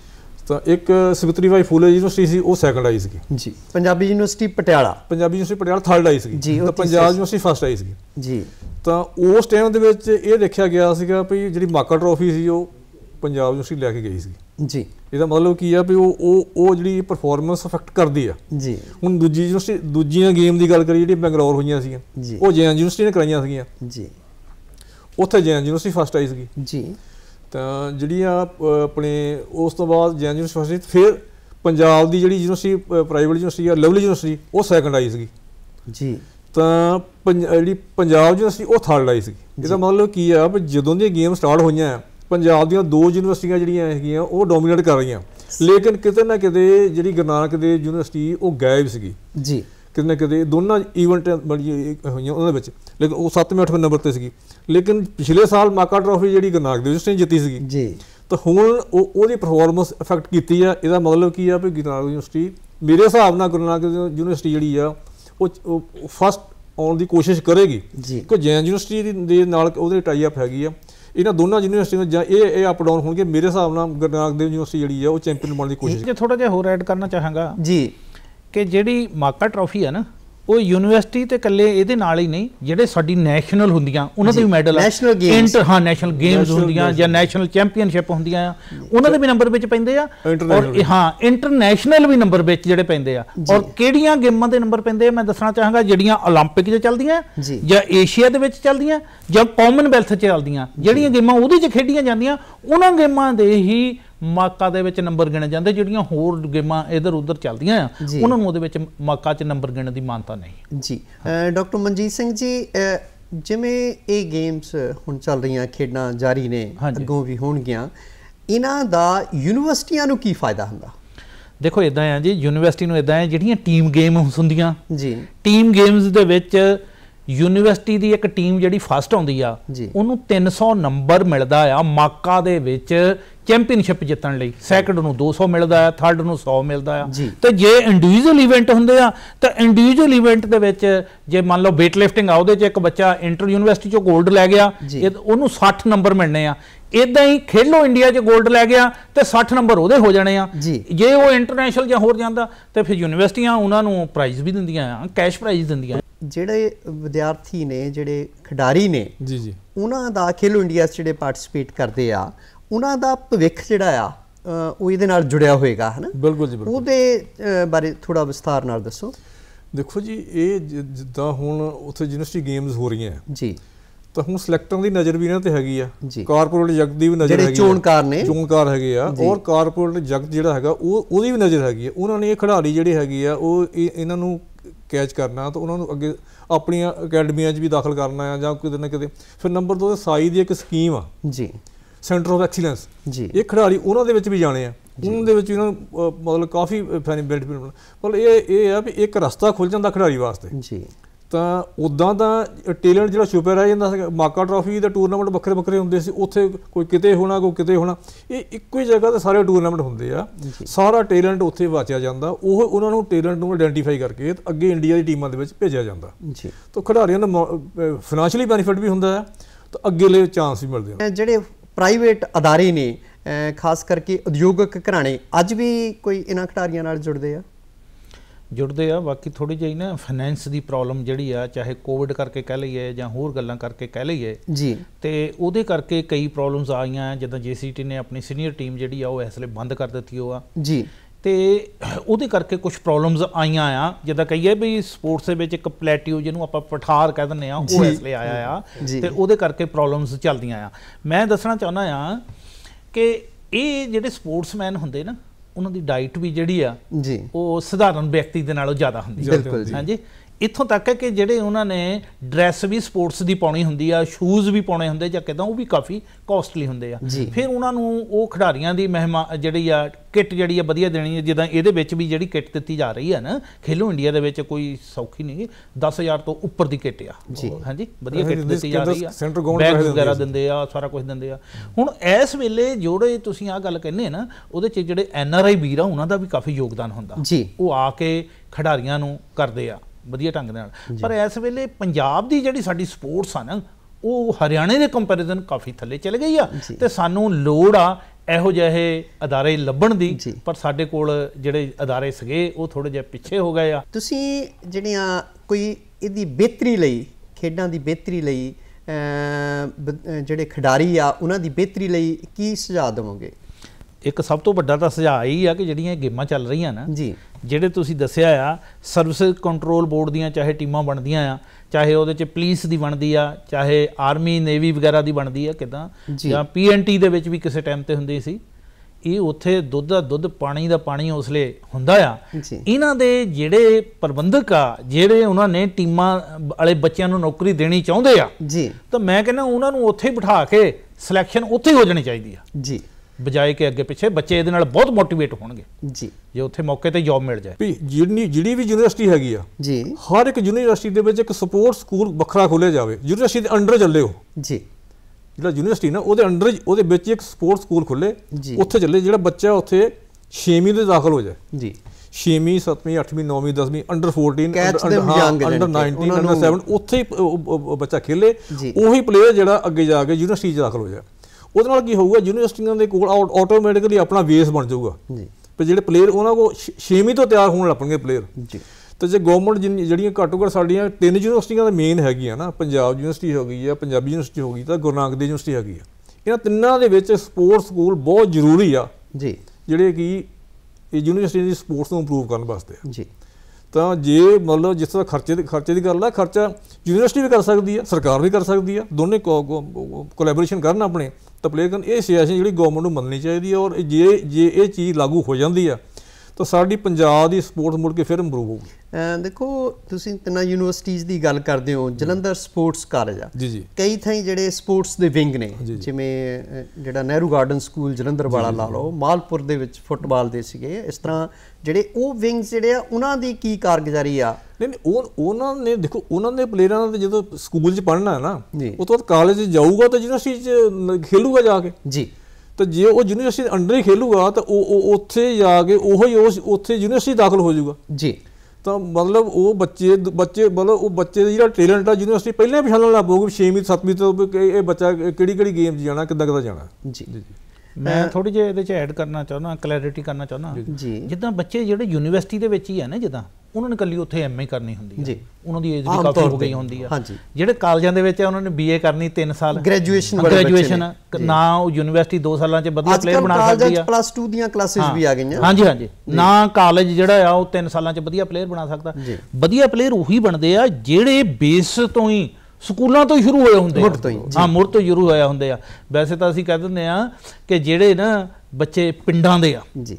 ਤਾਂ ਇੱਕ ਸਵਿਤਰੀਬਾਈ ਫੂਲੇ ਯੂਨੀਵਰਸਿਟੀ ਸੀ ਉਹ ਸੈਕੰਡ ਆਈ ਸੀਗੀ। ਜੀ Punjabi university Patiala. Punjabi university Patiala third ਆਈ ਉਹ ਤਾਂ ਪੰਜਾਬ ਸੀ। ਯੂਨੀਵਰਸਿਟੀ ਫਸਟ ਆਈ ਸੀਗੀ। ਜੀ। ਤਾਂ ਉਸ ਟਾਈਮ ਦੇ ਵਿੱਚ ਇਹ ਦੇਖਿਆ ਗਿਆ ਸੀਗਾ ਵੀ ਜਿਹੜੀ ਮਾਕਾ ਟਰੋਫੀ ਸੀ ਉਹ ਪੰਜਾਬ ਯੂਨੀਵਰਸਿਟੀ ਲੈ ਕੇ ਗਈ ਸੀ ਜੀ। ਇਹਦਾ ਮਤਲਬ ਕੀ ਆ ਵੀ ਉਹ ਉਹ ਉਹ ਜਿਹੜੀ ਪਰਫਾਰਮੈਂਸ ਅਫੈਕਟ ਕਰਦੀ ਆ। ਜੀ। ਹੁਣ ਦੂਜੀ ਯੂਨੀਵਰਸਿਟੀ ਦੂਜੀਆਂ ਗੇਮ ਦੀ ਗੱਲ ਕਰੀਏ ਜਿਹੜੀ ਬੰਗਲੌਰ ਹੋਈਆਂ ਸੀਗੀਆਂ। ਉਹ ਜੈਨ ਯੂਨੀਵਰਸਿਟੀ ਨੇ ਕਰਾਈਆਂ ਸੀਗੀਆਂ। ਜੀ। ਉੱਥੇ ਜੈਨ ਯੂਨੀਵਰਸਿਟੀ ਫਸਟ ਆਈ ਸੀਗੀ। ਜੀ। ਤਾਂ ਜਿਹੜੀਆਂ ਅਹ, ਆਪਣੇ ਉਸ ਤੋਂ ਬਾਅਦ ਜੈਨ ਯੂਨੀਵਰਸਿਟੀ ਫਿਰ ਪੰਜਾਬ ਦੀ ਜਿਹੜੀ ਯੂਨੀਵਰਸਿਟੀ ਪ੍ਰਾਈਵੇਟ ਯੂਨੀਵਰਸਿਟੀ ਆ ਲਵਲੀ ਯੂਨੀਵਰਸਿਟੀ ਉਹ ਸੈਕੰਡ ਆਈ ਸੀਗੀ। ਜੀ। ਤਾਂ ਜਿਹੜੀ ਪੰਜਾਬ ਯੂਨੀਵਰਸਿਟੀ ਉਹ ਥਰਡ ਆਈ ਸੀ ਇਹਦਾ ਮਤਲਬ ਕੀ ਆ ਵੀ ਜਦੋਂ ਦੀਆਂ ਗੇਮ ਸਟਾਰਟ ਹੋਈਆਂ ਆ, ਪੰਜਾਬ ਦੀਆਂ ਦੋ ਯੂਨੀਵਰਸਿਟੀਆਂ ਜਿਹੜੀਆਂ ਹੈਗੀਆਂ ਉਹ ਡੋਮੀਨੇਟ ਕਰ ਰਹੀਆਂ। ਲੇਕਿਨ ਕਿਤੇ ਨਾ ਕਿਤੇ ਜਿਹੜੀ ਗੁਰੂ ਨਾਨਕ ਦੇਵ ਯੂਨੀਵਰਸਿਟੀ ਉਹ ਗਾਇਬ ਸੀਗੀ। ਜੀ। ਕਿਤੇ ਨਾ ਕਿਤੇ ਦੋਨਾਂ ਇਵੈਂਟ ਬੜੀ ਹੋਈਆਂ ਉਹਨਾਂ ਦੇ ਵਿੱਚ। ਲੇਕਿਨ ਉਹ 7ਵੇਂ 8ਵੇਂ ਨੰਬਰ ਤੇ ਸੀਗੀ। ਲੇਕਿਨ ਪਿਛਲੇ ਸਾਲ ਮਾਕਾ ਟਰੋਫੀ ਜਿਹੜੀ ਗੁਰੂ ਨਾਨਕ ਦੇਵ ਯੂਨੀਵਰਸਿਟੀ ਨੇ ਜਿੱਤੀ ਸੀਗੀ। ਜੀ। ਤਾਂ ਹੁਣ ਉਹ ਉਹਦੀ ਪਰਫਾਰਮੈਂਸ ਇਫੈਕਟ ਕੀਤੀ ਆ। ਇਹਦਾ ਮਤਲਬ ਕੀ ਆ ਵੀ ਗੁਰੂ ਨਾਨਕ ਯੂਨੀਵਰਸਿਟੀ ਮੇਰੇ ਹਿਸਾਬ ਨਾਲ ਗੁਰੂ ਨਾਨਕ ਦੇਵ ਯੂਨੀਵਰਸਿਟੀ ਜਿਹੜੀ ਆ ਉਹ ਫਸਟ ਆਉਣ ਦੀ ਕੋਸ਼ਿਸ਼ ਕਰੇਗੀ। ਜੀ। ਕਿ ਜੈਨ ਯੂਨੀਵਰਸਿਟੀ ਦੀ- ਨਾਲ ਉਹਦੇ ਟਾਈ ਅਪ ਹੈਗੀ ਆ। ਇਹਨਾਂ ਦੋਨਾਂ ਯੂਨੀਵਰਸਿਟੀਆਂ ਜਾਂ ਇਹ ਇਹ ਅਪ ਡਾਊਨ ਹੋਣਗੇ। ਮੇਰੇ ਹਿਸਾਬ ਨਾਲ ਗੁਰੂ ਨਾਨਕ ਦੇਵ ਯੂਨੀਵਰਸਿਟੀ ਜਿਹੜੀ ਆ ਉਹ ਚੈਂਪੀਅਨ ਬਣਨ ਦੀ ਕੋਸ਼ਿਸ਼ ਜੇ ਥੋੜਾ ਜਿਹਾ ਹੋਰ ਐਡ ਕਰਨਾ ਚਾਹਾਂਗਾ। ਜੀ। ਕਿ ਜਿਹੜੀ ਮਾਕਾ ਟਰਾਫੀ ਹੈ ਨਾ ਉਹ ਯੂਨੀਵਰਸਿਟੀ ਤੇ ਇਕੱਲੇ ਇਹਦੇ ਨਾਲ ਹੀ ਨਹੀਂ ਜਿਹੜੇ ਸਾਡੀ ਨੈਸ਼ਨਲ ਹੁੰਦੀਆਂ ਉਹਨਾਂ ਦੇ ਵੀ ਮੈਡਲ ਆ National games। ਇੰਟਰ ਹਾਂ ਨੈਸ਼ਨਲ ਗੇਮਸ National ਹੁੰਦੀਆਂ ਜਾਂ ਨੈਸ਼ਨਲ ਚੈਂਪੀਅਨਸ਼ਿਪ ਹੁੰਦੀਆਂ ਆ ਉਹਨਾਂ ਦੇ ਵੀ ਨੰਬਰ ਵਿੱਚ ਪੈਂਦੇ ਆ ਔਰ International ਇਹ ਹਾਂ ਇੰਟਰਨੈਸ਼ਨਲ ਵੀ ਨੰਬਰ ਵਿੱਚ ਜਿਹੜੇ ਪੈਂਦੇ ਆ ਔਰ ਕਿਹੜੀਆਂ ਗੇਮਾਂ ਦੇ ਨੰਬਰ ਪੈਂਦੇ ਆ ਮੈਂ ਦੱਸਣਾ ਚਾਹਾਂਗਾ ਜਿਹੜੀਆਂ 올림픽 'ਚ ਚੱਲਦੀਆਂ ਜੀ। ਜਾਂ ਏਸ਼ੀਆ ਦੇ ਵਿੱਚ ਚੱਲਦੀਆਂ ਜਾਂ ਕਾਮਨਵੈਲਥ 'ਚ ਚੱਲਦੀਆਂ ਜਿਹੜੀਆਂ ਗੇਮਾਂ ਉਹਦੇ 'ਚ ਖੇਡੀਆਂ ਜਾਂਦੀਆਂ ਉਹਨਾਂ ਗੇਮਾਂ ਦੇ ਹੀ ਮਾਕਾ ਦੇ ਵਿੱਚ ਨੰਬਰ ਗਿਣੇ ਜਾਂਦੇ ਜਿਹੜੀਆਂ ਹੋਰ ਗੇਮਾਂ ਇਧਰ ਉਧਰ ਚੱਲਦੀਆਂ ਆ। ਉਹਨਾਂ ਨੂੰ ਉਹਦੇ ਵਿੱਚ ਮਾਕਾ 'ਚ ਨੰਬਰ ਗਿਣਨ ਦੀ ਮਾਨਤਾ ਨਹੀਂ ਜੀ ਡਾਕਟਰ ਮਨਜੀਤ ਸਿੰਘ ਜੀ ਜਿਵੇਂ ਇਹ ਗੇਮਸ ਹੁਣ ਚੱਲ ਰਹੀਆਂ ਖੇਡਾਂ ਜਾਰੀ ਨੇ। ਅੱਗੋਂ ਵੀ ਹੋਣਗੀਆਂ ਇਹਨਾਂ ਦਾ ਯੂਨੀਵਰਸਿਟੀਆਂ ਨੂੰ ਕੀ ਫਾਇਦਾ ਹੁੰਦਾ ਦੇਖੋ ਇਦਾਂ ਆ ਜੀ ਯੂਨੀਵਰਸਿਟੀ ਨੂੰ ਇਦਾਂ ਆ ਜਿਹੜੀਆਂ ਟੀਮ ਗੇਮਸ ਹੁੰਦੀਆਂ ਜੀ ਟੀਮ ਗੇਮਸ ਦੇ ਵਿੱਚ ਯੂਨੀਵਰਸਿਟੀ ਦੀ ਇੱਕ ਟੀਮ ਜਿਹੜੀ ਫਸਟ ਆਉਂਦੀ ਆ। ਉਹਨੂੰ 300 ਨੰਬਰ ਮਿਲਦਾ ਆ ਮਾਕਾ ਦੇ ਵਿੱਚ ਚੈਂਪੀਅਨਸ਼ਿਪ ਜਿੱਤਣ ਲਈ। ਸੈਕੰਡ ਨੂੰ 200 ਮਿਲਦਾ ਆ ਥਰਡ ਨੂੰ 100 ਮਿਲਦਾ ਆ। ਤੇ ਜੇ ਇੰਡੀਵਿਜੂਅਲ ਇਵੈਂਟ ਹੁੰਦੇ ਆ ਤਾਂ ਇੰਡੀਵਿਜੂਅਲ ਇਵੈਂਟ ਦੇ ਵਿੱਚ ਜੇ ਮੰਨ ਲਓ weight lifting ਆ ਉਹਦੇ 'ਚ ਇੱਕ ਬੱਚਾ ਇੰਟਰ ਯੂਨੀਵਰਸਿਟੀ 'ਚੋਂ 골ਡ ਲੈ ਗਿਆ ਉਹਨੂੰ 60 ਨੰਬਰ ਮਿਲਣੇ ਆ। ਇਦਾਂ ਹੀ ਖੇਲੋ ਇੰਡੀਆ 'ਚ 골ਡ ਲੈ ਗਿਆ ਤੇ 60 ਨੰਬਰ ਉਹਦੇ ਹੋ ਜਾਣੇ ਆ। ਜੀ। ਜੇ ਉਹ ਇੰਟਰਨੈਸ਼ਨਲ ਜਾਂ ਹੋਰ ਜਾਂਦਾ ਤੇ ਫਿਰ ਯੂਨੀਵਰਸਿਟੀਆਂ ਉਹਨਾਂ ਨੂੰ ਪ੍ਰਾਈਜ਼ ਵੀ ਦਿੰਦੀਆਂ ਆ ਕੈਸ਼ ਪ੍ਰਾਈਜ਼ ਦਿੰਦੀਆਂ ਜਿਹੜੇ ਵਿਦਿਆਰਥੀ ਨੇ ਜਿਹੜੇ ਖਿਡਾਰੀ ਨੇ ਜੀ ਜੀ। ਉਹਨਾਂ ਦਾ ਖੇਲੋ ਇੰਡੀਆ 'ਚ ਜਿਹੜੇ ਪਾਰਟਿਸਿਪੇਟ ਕਰਦੇ ਆ ਉਹਨਾਂ ਦਾ ਭਵਿੱਖ ਜਿਹੜਾ ਆ ਉਹ ਇਹਦੇ ਨਾਲ ਜੁੜਿਆ ਹੋਏਗਾ ਹਨਾ? ਬਿਲਕੁਲ ਜੀ ਬਿਲਕੁਲ। ਉਹਦੇ ਬਾਰੇ ਥੋੜਾ ਵਿਸਥਾਰ ਨਾਲ ਦੱਸੋ। ਦੇਖੋ ਜੀ ਇਹ ਜਿੱਦਾਂ ਹੁਣ ਉੱਥੇ ਯੂਨੀਵਰਸਿਟੀ ਗੇਮਸ ਹੋ ਰਹੀਆਂ। ਜੀ। ਤਾਂ ਹੁਣ ਸਿਲੈਕਟਰਾਂ ਦੀ ਨਜ਼ਰ ਵੀ ਇਹਨਾਂ ਤੇ ਹੈਗੀ ਆ। ਕਾਰਪੋਰੇਟ ਜਗਤ ਦੀ ਵੀ ਨਜ਼ਰ ਜਿਹੜੇ ਹੈਗੀ ਆ। ਚੋਣਕਾਰ ਨੇ। ਚੋਣਕਾਰ ਹੈਗੇ ਆ। ਔਰ ਕਾਰਪੋਰੇਟ ਜਗਤ ਜਿਹੜਾ ਹੈਗਾ ਉਹ ਉਹਦੀ ਵੀ ਨਜ਼ਰ ਹੈਗੀ ਆ। ਉਹਨਾਂ ਨੇ ਇਹ ਖਿਡਾਰੀ ਜਿਹੜੇ ਹੈਗੇ ਆ ਉਹ ਇਹ- ਇਹਨਾਂ ਨੂੰ ਕੈਚ ਕਰਨਾ ਤਾਂ ਉਹਨਾਂ ਨੂੰ ਅੱਗੇ ਆਪਣੀਆਂ ਅਕੈਡਮੀਆਂ 'ਚ ਵੀ ਦਾਖਲ ਕਰਨਾ ਆ ਜਾਂ ਕਿਤੇ ਨਾ ਕਿਤੇ। ਫਿਰ ਨੰਬਰ 2 ਤੇ ਸਾਈ ਦੀ ਇੱਕ ਸਕੀਮ ਆ। ਜੀ। ਸੈਂਟਰ ਆਫ ਐਕਸੀਲੈਂਸ ਜੀ। ਇਹ ਖਿਡਾਰੀ ਉਹਨਾਂ ਦੇ ਵਿੱਚ ਵੀ ਜਾਣੇ ਆ। ਉਹਨਾਂ ਦੇ ਵਿੱਚ ਇਹਨਾਂ ਮਤਲਬ ਕਾਫੀ ਬੈਨੀਫਿਟ ਮਿਲਣਾ। ਪਰ ਇਹ ਇਹ ਆ ਵੀ ਇੱਕ ਰਸਤਾ ਖੁੱਲ ਜਾਂਦਾ ਖਿਡਾਰੀ ਵਾਸਤੇ। ਜੀ। ਤਾਂ ਉਦਾਂ ਤਾਂ ਟੈਲੈਂਟ ਜਿਹੜਾ ਛੁਪਿਆ ਰਹਿ ਜਾਂਦਾ ਸੀਗਾ ਮਾਕਾ ਟਰਾਫੀ ਦੇ ਟੂਰਨਾਮੈਂਟ ਵੱਖਰੇ ਵੱਖਰੇ ਹੁੰਦੇ ਸੀ ਉੱਥੇ ਕੋਈ ਕਿਤੇ ਹੋਣਾ ਕੋਈ ਕਿਤੇ ਹੋਣਾ ਇਹ ਇੱਕੋ ਹੀ ਜਗ੍ਹਾ ਤੇ ਸਾਰੇ ਟੂਰਨਾਮੈਂਟ ਹੁੰਦੇ ਆ। ਸਾਰਾ ਟੈਲੈਂਟ ਉੱਥੇ ਵਾਚਿਆ ਜਾਂਦਾ ਉਹ ਉਹਨਾਂ ਨੂੰ ਟੈਲੈਂਟ ਨੂੰ ਆਇਡੈਂਟੀਫਾਈ ਕਰਕੇ ਅੱਗੇ ਇੰਡੀਆ ਦੀ ਟੀਮਾਂ ਦੇ ਵਿੱਚ ਭੇਜਿਆ ਜਾਂਦਾ। ਜੀ। ਤਾਂ ਖਿਡਾਰੀਆਂ ਦਾ ਫਾਈਨੈਂਸ਼ੀਅਲੀ ਬੈਨੀਫਿਟ ਵੀ ਹੁੰਦਾ ਹੈ ਤਾਂ ਅੱਗੇ ਲਈ ਚਾਂਸ ਵੀ ਮਿਲਦੇ ਆ। ਜਿਹੜੇ ਪ੍ਰਾਈਵੇਟ ਅਦਾਰੇ ਨੇ ਖਾਸ ਕਰਕੇ ਉਦਯੋਗਿਕ ਘਰਾਣੇ ਅੱਜ ਵੀ ਕੋਈ ਇਹਨਾਂ ਖਿਡਾਰੀਆਂ ਨਾਲ ਜੁੜਦੇ ਆ? ਜੁੜਦੇ ਆ ਬਾਕੀ ਥੋੜੀ ਜਿਹੀ ਨਾ ਫਾਈਨੈਂਸ ਦੀ ਪ੍ਰੋਬਲਮ ਜਿਹੜੀ ਆ ਚਾਹੇ ਕੋਵਿਡ ਕਰਕੇ ਕਹਿ ਲਈਏ ਜਾਂ ਹੋਰ ਗੱਲਾਂ ਕਰਕੇ ਕਹਿ ਲਈਏ ਜੀ ਤੇ ਉਹਦੇ ਕਰਕੇ ਕਈ ਪ੍ਰੋਬਲਮਸ ਆਈਆਂ ਜਿੱਦਾਂ ਜੀਸੀਟੀ ਨੇ ਆਪਣੀ ਸੀਨੀਅਰ ਟੀਮ ਜਿਹੜੀ ਆ ਉਹ ਇਸ ਵੇਲੇ ਬੰਦ ਕਰ ਦਿੱਤੀ ਉਹ ਆ ਜੀ ਤੇ ਉਹਦੇ ਕਰਕੇ ਕੁਝ ਪ੍ਰੋਬਲਮਸ ਆਈਆਂ ਆ ਜਿੱਦਾਂ ਕਹੀਏ ਵੀ ਸਪੋਰਟਸ ਦੇ ਵਿੱਚ ਇੱਕ ਪਲੇਟਿਊ ਜਿਹਨੂੰ ਆਪਾਂ ਪਠਾਰ ਕਹਿ ਦਿੰਦੇ ਆ ਉਹ। ਇਸ ਲਈ ਆਇਆ ਆ। ਤੇ ਉਹਦੇ ਕਰਕੇ ਪ੍ਰੋਬਲਮਸ ਚੱਲਦੀਆਂ ਆ ਮੈਂ ਦੱਸਣਾ ਚਾਹੁੰਦਾ ਆ ਕਿ ਇਹ ਜਿਹੜੇ ਸਪੋਰਟਸਮੈਨ ਹੁੰਦੇ ਨਾ ਉਹਨਾਂ ਦੀ ਡਾਈਟ ਵੀ ਜਿਹੜੀ ਆ ਜੀ। ਉਹ ਸਧਾਰਨ ਵਿਅਕਤੀ ਦੇ ਨਾਲੋਂ ਜ਼ਿਆਦਾ ਹੁੰਦੀ ਹੈ। ਹਾਂਜੀ। ਇੱਥੋਂ ਤੱਕ ਹੈ ਕਿ ਜਿਹੜੇ ਉਹਨਾਂ ਨੇ ਡਰੈਸ ਵੀ ਸਪੋਰਟਸ ਦੀ ਪਾਉਣੀ ਹੁੰਦੀ ਆ ਸ਼ੂਜ਼ ਵੀ ਪਾਉਣੇ ਹੁੰਦੇ ਜਾਂ ਕਿਦਾਂ ਉਹ ਵੀ ਕਾਫੀ ਕਾਸਟਲੀ ਹੁੰਦੇ ਆ। ਫਿਰ ਉਹਨਾਂ ਨੂੰ ਉਹ ਖਿਡਾਰੀਆਂ ਦੀ ਮਹਿਮਾ ਜਿਹੜੀ ਆ ਕਿੱਟ ਜਿਹੜੀ ਆ ਵਧੀਆ ਦੇਣੀ ਹੈ ਜਿੱਦਾਂ ਇਹਦੇ ਵਿੱਚ ਵੀ ਜਿਹੜੀ ਕਿੱਟ ਦਿੱਤੀ ਜਾ ਰਹੀ ਹੈ ਨਾ ਖੇਲੋ ਇੰਡੀਆ ਦੇ ਵਿੱਚ ਕੋਈ ਸੌਖੀ ਨਹੀਂ 10000 ਤੋਂ ਉੱਪਰ ਦੀ ਕਿੱਟ ਆ। ਹਾਂਜੀ ਵਧੀਆ ਕਿੱਟ ਦਿੱਤੀ ਜਾ ਰਹੀ ਆ ਸੈਂਟਰ ਗਵਰਨਮੈਂਟ ਵਗੈਰਾ ਆ। ਦਿੰਦੇ ਆ ਸਾਰਾ ਕੁਝ ਦਿੰਦੇ ਆ ਹੁਣ ਇਸ ਵੇਲੇ ਜਿਹੜੇ ਤੁਸੀਂ ਆ ਗੱਲ ਕਹਿੰਦੇ ਆ ਨਾ ਉਹਦੇ ਚ ਜਿਹੜੇ ਐਨ ਆਰ ਆਈ ਵੀਰ ਆ ਉਹਨਾਂ ਦਾ ਵੀ ਕਾਫੀ ਯੋਗਦਾਨ ਹੁੰਦਾ ਜੀ। ਉਹ ਆ ਕੇ ਖਿਡਾਰੀਆਂ ਨੂੰ ਕਰਦੇ ਆ ਵਧੀਆ ਢੰਗ ਨਾਲ। ਪਰ ਇਸ ਵੇਲੇ ਪੰਜਾਬ ਦੀ ਜਿਹੜੀ ਸਾਡੀ ਸਪੋਰਟਸ ਆ ਨਾ ਉਹ ਹਰਿਆਣੇ ਦੇ ਕੰਪੈਰੀਜ਼ਨ ਕਾਫੀ ਥੱਲੇ ਚਲੇ ਗਈ ਆ। ਤੇ ਸਾਨੂੰ ਲੋੜ ਆ ਇਹੋ ਜਿਹੇ ਅਦਾਰੇ ਲੱਭਣ ਦੀ। ਪਰ ਸਾਡੇ ਕੋਲ ਜਿਹੜੇ ਅਦਾਰੇ ਸੀਗੇ ਉਹ ਥੋੜੇ ਜਿਹਾ ਪਿੱਛੇ ਹੋ ਗਏ ਆ। ਤੁਸੀਂ ਜਿਹੜੀਆਂ ਕੋਈ ਇਹਦੀ ਬਿਹਤਰੀ ਲਈ ਖੇਡਾਂ ਦੀ ਬਿਹਤਰੀ ਲਈ ਜਿਹੜੇ ਖਿਡਾਰੀ ਆ ਉਹਨਾਂ ਦੀ ਬਿਹਤਰੀ ਲਈ ਕੀ ਸੁਝਾਅ ਦੇਵੋਗੇ? ਇੱਕ ਸਭ ਤੋਂ ਵੱਡਾ ਤਾਂ ਸੁਝਾਅ ਹੀ ਆ ਕਿ ਜਿਹੜੀਆਂ ਇਹ ਗੇਮਾਂ ਚੱਲ ਰਹੀਆਂ ਨਾ ਜੀ। ਜਿਹੜੇ ਤੁਸੀਂ ਦੱਸਿਆ ਆ ਸਰਵਿਸ ਕੰਟਰੋਲ ਬੋਰਡ ਦੀਆਂ ਚਾਹੇ ਟੀਮਾਂ ਬਣਦੀਆਂ ਆ ਚਾਹੇ ਉਹਦੇ ਚ ਪੁਲਿਸ ਦੀ ਬਣਦੀ ਆ ਚਾਹੇ ਆਰਮੀ ਨੇਵੀ ਵਗੈਰਾ ਦੀ ਬਣਦੀ ਆ ਕਿਦਾਂ ਜੀ। ਪੀਐਨਟੀ ਦੇ ਵਿੱਚ ਵੀ ਕਿਸੇ ਟਾਈਮ ਤੇ ਹੁੰਦੀ ਸੀ ਇਹ ਉੱਥੇ ਦੁੱਧ ਦਾ ਦੁੱਧ ਪਾਣੀ ਦਾ ਪਾਣੀ ਉਸਲੇ ਹੁੰਦਾ ਆ। ਇਹਨਾਂ ਦੇ ਜਿਹੜੇ ਪ੍ਰਬੰਧਕ ਆ ਜਿਹੜੇ ਉਹਨਾਂ ਨੇ ਟੀਮਾਂ ਵਾਲੇ ਬੱਚਿਆਂ ਨੂੰ ਨੌਕਰੀ ਦੇਣੀ ਚਾਹੁੰਦੇ ਆ ਜੀ। ਤਾਂ ਮੈਂ ਕਹਿੰਦਾ ਉਹਨਾਂ ਨੂੰ ਉੱਥੇ ਹੀ ਬਿਠਾ ਕੇ ਸਿਲੈਕਸ਼ਨ ਉੱਥੇ ਹੀ ਹੋ ਜਾਣੀ ਚਾਹੀਦੀ ਆ। ਜੀ। ਬਜਾਏ ਕਿ ਅੱਗੇ ਪਿੱਛੇ ਬੱਚੇ ਇਹਦੇ ਨਾਲ ਬਹੁਤ ਮੋਟੀਵੇਟ ਹੋਣਗੇ। ਜੀ। ਜੇ ਉੱਥੇ ਮੌਕੇ ਤੇ ਜੌਬ ਮਿਲ ਜਾਏ। ਵੀ ਜਿਹੜੀ ਜਿਹੜੀ ਵੀ ਯੂਨੀਵਰਸਿਟੀ ਹੈਗੀ ਆ ਜੀ। ਹਰ ਇੱਕ ਯੂਨੀਵਰਸਿਟੀ ਦੇ ਵਿੱਚ ਇੱਕ ਸਪੋਰਟ ਸਕੂਲ ਵੱਖਰਾ ਖੋਲ੍ਹਿਆ ਜਾਵੇ। ਯੂਨੀਵਰਸਿਟੀ ਦੇ ਅੰਡਰ ਚੱਲੇ ਉਹ। ਜੀ। ਜਿਹੜਾ ਯੂਨੀਵਰਸਿਟੀ ਨਾ ਉਹਦੇ ਅੰਡਰ ਉਹਦੇ ਵਿੱਚ ਇੱਕ ਸਪੋਰਟ ਸਕੂਲ ਖੁੱਲੇ। ਜੀ। ਉੱਥੇ ਚੱਲੇ ਜਿਹੜਾ ਬੱਚਾ ਉੱਥੇ 6ਵੀਂ ਦੇ ਦਾਖਲ ਹੋ ਜਾਏ। ਜੀ। 6ਵੀਂ 7ਵੀਂ 8ਵੀਂ 9ਵੀਂ 10ਵੀਂ under 14 Catch under them young under ਜਾਣੀ ਕਿ 19 ਉਹਨਾਂ ਅੰਡਰ ਨੂੰ- 7 ਉੱਥੇ ਹੀ ਬੱਚਾ ਖੇਲੇ। ਉਹੀ ਪਲੇਅਰ ਜਿਹੜਾ ਅੱਗੇ ਜਾ ਕੇ ਯੂਨੀਵਰਸਿਟੀ 'ਚ ਦਾਖਲ ਹੋ ਜਾਏ। ਉਹਦੇ ਨਾਲ ਕੀ ਹੋਊਗਾ ਯੂਨੀਵਰਸਿਟੀਆਂ ਦੇ ਕੋਲ ਆਟੋਮੈਟਿਕਲੀ ਆਪਣਾ ਬੇਸ ਬਣ ਜਾਊਗਾ। ਜੀ। ਤੇ ਜਿਹੜੇ ਪਲੇਅਰ ਉਹਨਾਂ ਕੋ 6ਵੀਂ ਤੋਂ ਤਿਆਰ ਹੋਣ ਲੱਪਣਗੇ ਪਲੇਅਰ ਜੀ। ਤੇ ਜੇ ਗਵਰਨਮੈਂਟ ਜਿਹੜੀਆਂ ਘੱਟੋ ਘੱਟ ਸਾਡੀਆਂ ਤਿੰਨ ਯੂਨੀਵਰਸਿਟੀਆਂ ਦਾ ਮੇਨ ਹੈਗੀਆਂ ਨਾ ਪੰਜਾਬ ਯੂਨੀਵਰਸਿਟੀ ਹੋ ਗਈ ਆ ਪੰਜਾਬੀ ਯੂਨੀਵਰਸਿਟੀ ਹੋ ਗਈ ਤਾਂ ਗੁਰੂ ਨਾਨਕ ਦੇਵ ਯੂਨੀਵਰਸਿਟੀ ਹੈਗੀ ਆ। ਇਹਨਾਂ ਤਿੰਨਾਂ ਦੇ ਵਿੱਚ ਸਪੋਰਟਸ ਸਕੂਲ ਬਹੁਤ ਜ਼ਰੂਰੀ ਆ। ਜੀ। ਜਿਹੜੇ ਕਿ ਇਹ ਯੂਨੀਵਰਸਿਟੀ ਦੀ ਸਪੋਰਟਸ ਨੂੰ ਇੰਪਰੂਵ ਕਰਨ ਵਾਸਤੇ ਆ। ਜੀ। ਤਾਂ ਜੇ ਮਤਲਬ ਜਿਸ ਤਰ੍ਹਾਂ ਖਰਚੇ ਦੇ, ਖਰਚੇ ਦੀ ਗੱਲ ਆ, ਖਰਚਾ ਯੂਨੀਵਰਸਿਟੀ ਵੀ ਕਰ ਸਕਦੀ ਹੈ ਸਰਕਾਰ ਵੀ ਕਰ ਸਕਦੀ ਹੈ ਦੋਨੇ ਕੋਲੈਬੋਰੇਸ਼ਨ ਕਰਨ ਆਪਣੇ, ਤਾਂ ਪਲੇਅਰ ਕਰਨ, ਇਹ ਸਿਆਸੀ ਜਿਹੜੀ ਗਵਰਨਮੈਂਟ ਨੂੰ ਮੰਨਣੀ ਚਾਹੀਦੀ ਹੈ ਔਰ ਜੇ ਜੇ ਇਹ ਚੀਜ਼ ਲਾਗੂ ਹੋ ਜਾਂਦੀ ਆ, ਤਾਂ ਸਾਡੀ ਪੰਜਾਬ ਦੀ ਸਪੋਰਟਸ ਮੁੜ ਕੇ ਫਿਰ ਇੰਪਰੂਵ ਹੋਊਗੀ। ਦੇਖੋ ਤੁਸੀਂ ਤਿੰਨਾਂ ਯੂਨੀਵਰਸਿਟੀਜ਼ ਦੀ ਗੱਲ ਕਰਦੇ ਹੋ ਜਲੰਧਰ ਸਪੋਰਟਸ ਕਾਲਜ ਆ। ਜੀ ਜੀ। ਕਈ ਥਾਈਂ ਜਿਹੜੇ ਸਪੋਰਟਸ ਦੇ ਵਿੰਗ ਨੇ। ਜਿਵੇਂ ਜਿਹੜਾ ਨਹਿਰੂ ਗਾਰਡਨ ਸਕੂਲ ਜਲੰਧਰ ਵਾਲਾ ਲਾ ਲਓ ਮਾਲਪੁਰ ਦੇ ਵਿੱਚ ਫੁੱਟਬਾਲ ਦੇ ਸੀਗੇ। ਇਸ ਤਰ੍ਹਾਂ ਜਿਹੜੇ ਉਹ ਵਿੰਗਸ ਜਿਹੜੇ ਆ ਉਹਨਾਂ ਦੀ ਕੀ ਕਾਰਗੁਜ਼ਾਰੀ ਆ? ਨਹੀਂ ਨਹੀਂ ਉਹ ਉਹਨਾਂ ਨੇ ਦੇਖੋ ਉਹਨਾਂ ਦੇ ਪਲੇਅਰਾਂ ਨੇ ਜਦੋਂ ਸਕੂਲ 'ਚ ਪੜ੍ਹਨਾ ਹੈ ਨਾ। ਉਹ ਤੋਂ ਬਾਅਦ ਕਾਲਜ ਜਾਊਗਾ ਤਾਂ ਯੂਨੀਵਰਸਿਟੀ 'ਚ ਖੇਲੂਗਾ ਜਾ ਕੇ। ਜੀ। ਤਾਂ ਜੇ ਉਹ ਯੂਨੀਵਰਸਿਟੀ ਅੰਡਰ ਹੀ ਖੇਲੂਗਾ ਤਾਂ ਉਹ ਉਹ ਉੱਥੇ ਜਾ ਕੇ ਉਹੋ ਹੀ ਉਸ ਉੱਥੇ ਯੂਨੀਵਰਸਿਟੀ ਦਾਖਲ ਹੋ ਜਾਊਗਾ। ਜੀ। ਤਾਂ ਮਤਲਬ ਉਹ ਬੱਚੇ ਬੱਚੇ ਮਤਲਬ ਉਹ ਬੱਚੇ ਦਾ ਜਿਹੜਾ ਟੈਲੈਂਟ ਆ ਯੂਨੀਵਰਸਿਟੀ ਪਹਿਲਾਂ ਹੀ ਪਛਾਣਨ ਲੱਗ ਪਊਗੀ 6ਵੀਂ 7ਵੀਂ ਤੋਂ ਇਹ ਬੱਚਾ ਕਿਹੜੀ ਕਿਹੜੀ ਗੇਮ 'ਚ ਜਾਣਾ ਕਿੱਦਾਂ ਕਿੱਦਾਂ ਜਾਣਾ। ਜੀ। ਜੀ ਜੀ। ਮੈਂ ਥੋੜੀ ਜਿਹੀ ਇਹਦੇ ਚ ਐਡ ਕਰਨਾ ਚਾਹੁੰਦਾ ਕਲੈਰਿਟੀ ਕਰਨਾ ਚਾਹੁੰਦਾ। ਜੀ। ਜਿੱਦਾਂ ਬੱਚੇ ਜਿਹੜੇ ਯੂਨੀਵਰਸਿਟੀ ਦੇ ਵਿੱਚ ਹੀ ਆ ਨਾ ਜਿੱਦਾਂ। ਉਹਨਾਂ ਨੇ ਕੱਲੀ ਉੱਥੇ ਐਮਏ ਕਰਨੀ ਹੁੰਦੀ ਹੈ ਜੀ। ਉਹਨਾਂ ਦੀ ਏਜ ਵੀ ਕਾਫੀ ਹੋ ਗਈ। ਹੁੰਦੀ ਆ। ਜਿਹੜੇ ਕਾਲਜਾਂ ਦੇ ਵਿੱਚ ਆ ਉਹਨਾਂ ਨੇ ਬੀਏ ਕਰਨੀ 3 ਸਾਲ। ਬੱਚੇ ਗ੍ਰੈਜੂਏਸ਼ਨ ਨੇ। ਉਹ ਯੂਨੀਵਰਸਿਟੀ 2 ਸਾਲਾਂ ਚ ਵਧੀਆ ਪਲੇਅਰ ਬਣਾ ਸਕਦੀ ਆ। ਪਲੱਸ 2 ਦੀਆਂ ਕਲਾਸਿਸ ਵੀ ਆ ਗਈਆਂ। ਹਾਂਜੀ ਹਾਂਜੀ। ਨਾ ਕਾਲਜ ਜਿਹੜਾ ਆ ਉਹ 3 ਸਾਲਾਂ ਚ ਵਧੀਆ ਪਲੇਅਰ ਬਣਾ ਸਕਦਾ। ਵਧੀਆ ਪਲੇਅਰ ਉਹੀ ਬਣਦੇ ਆ ਜਿਹੜੇ ਬੇਸ ਤੋਂ ਹੀ ਸਕੂਲਾਂ ਤੋਂ ਹੀ ਸ਼ੁਰੂ ਹੋਏ ਹੁੰਦੇ ਆ। ਹੀ, ਮੁੱਢ ਤੋਂ ਸ਼ੁਰੂ ਹੋਇਆ ਹੁੰਦੇ ਆ। ਵੈਸੇ ਤਾਂ ਅਸੀਂ ਕਹਿ ਦਿੰਦੇ ਆ ਕਿ ਜਿਹੜੇ ਨਾ ਬੱਚੇ ਪਿੰਡਾਂ ਦੇ ਆ। ਜੀ।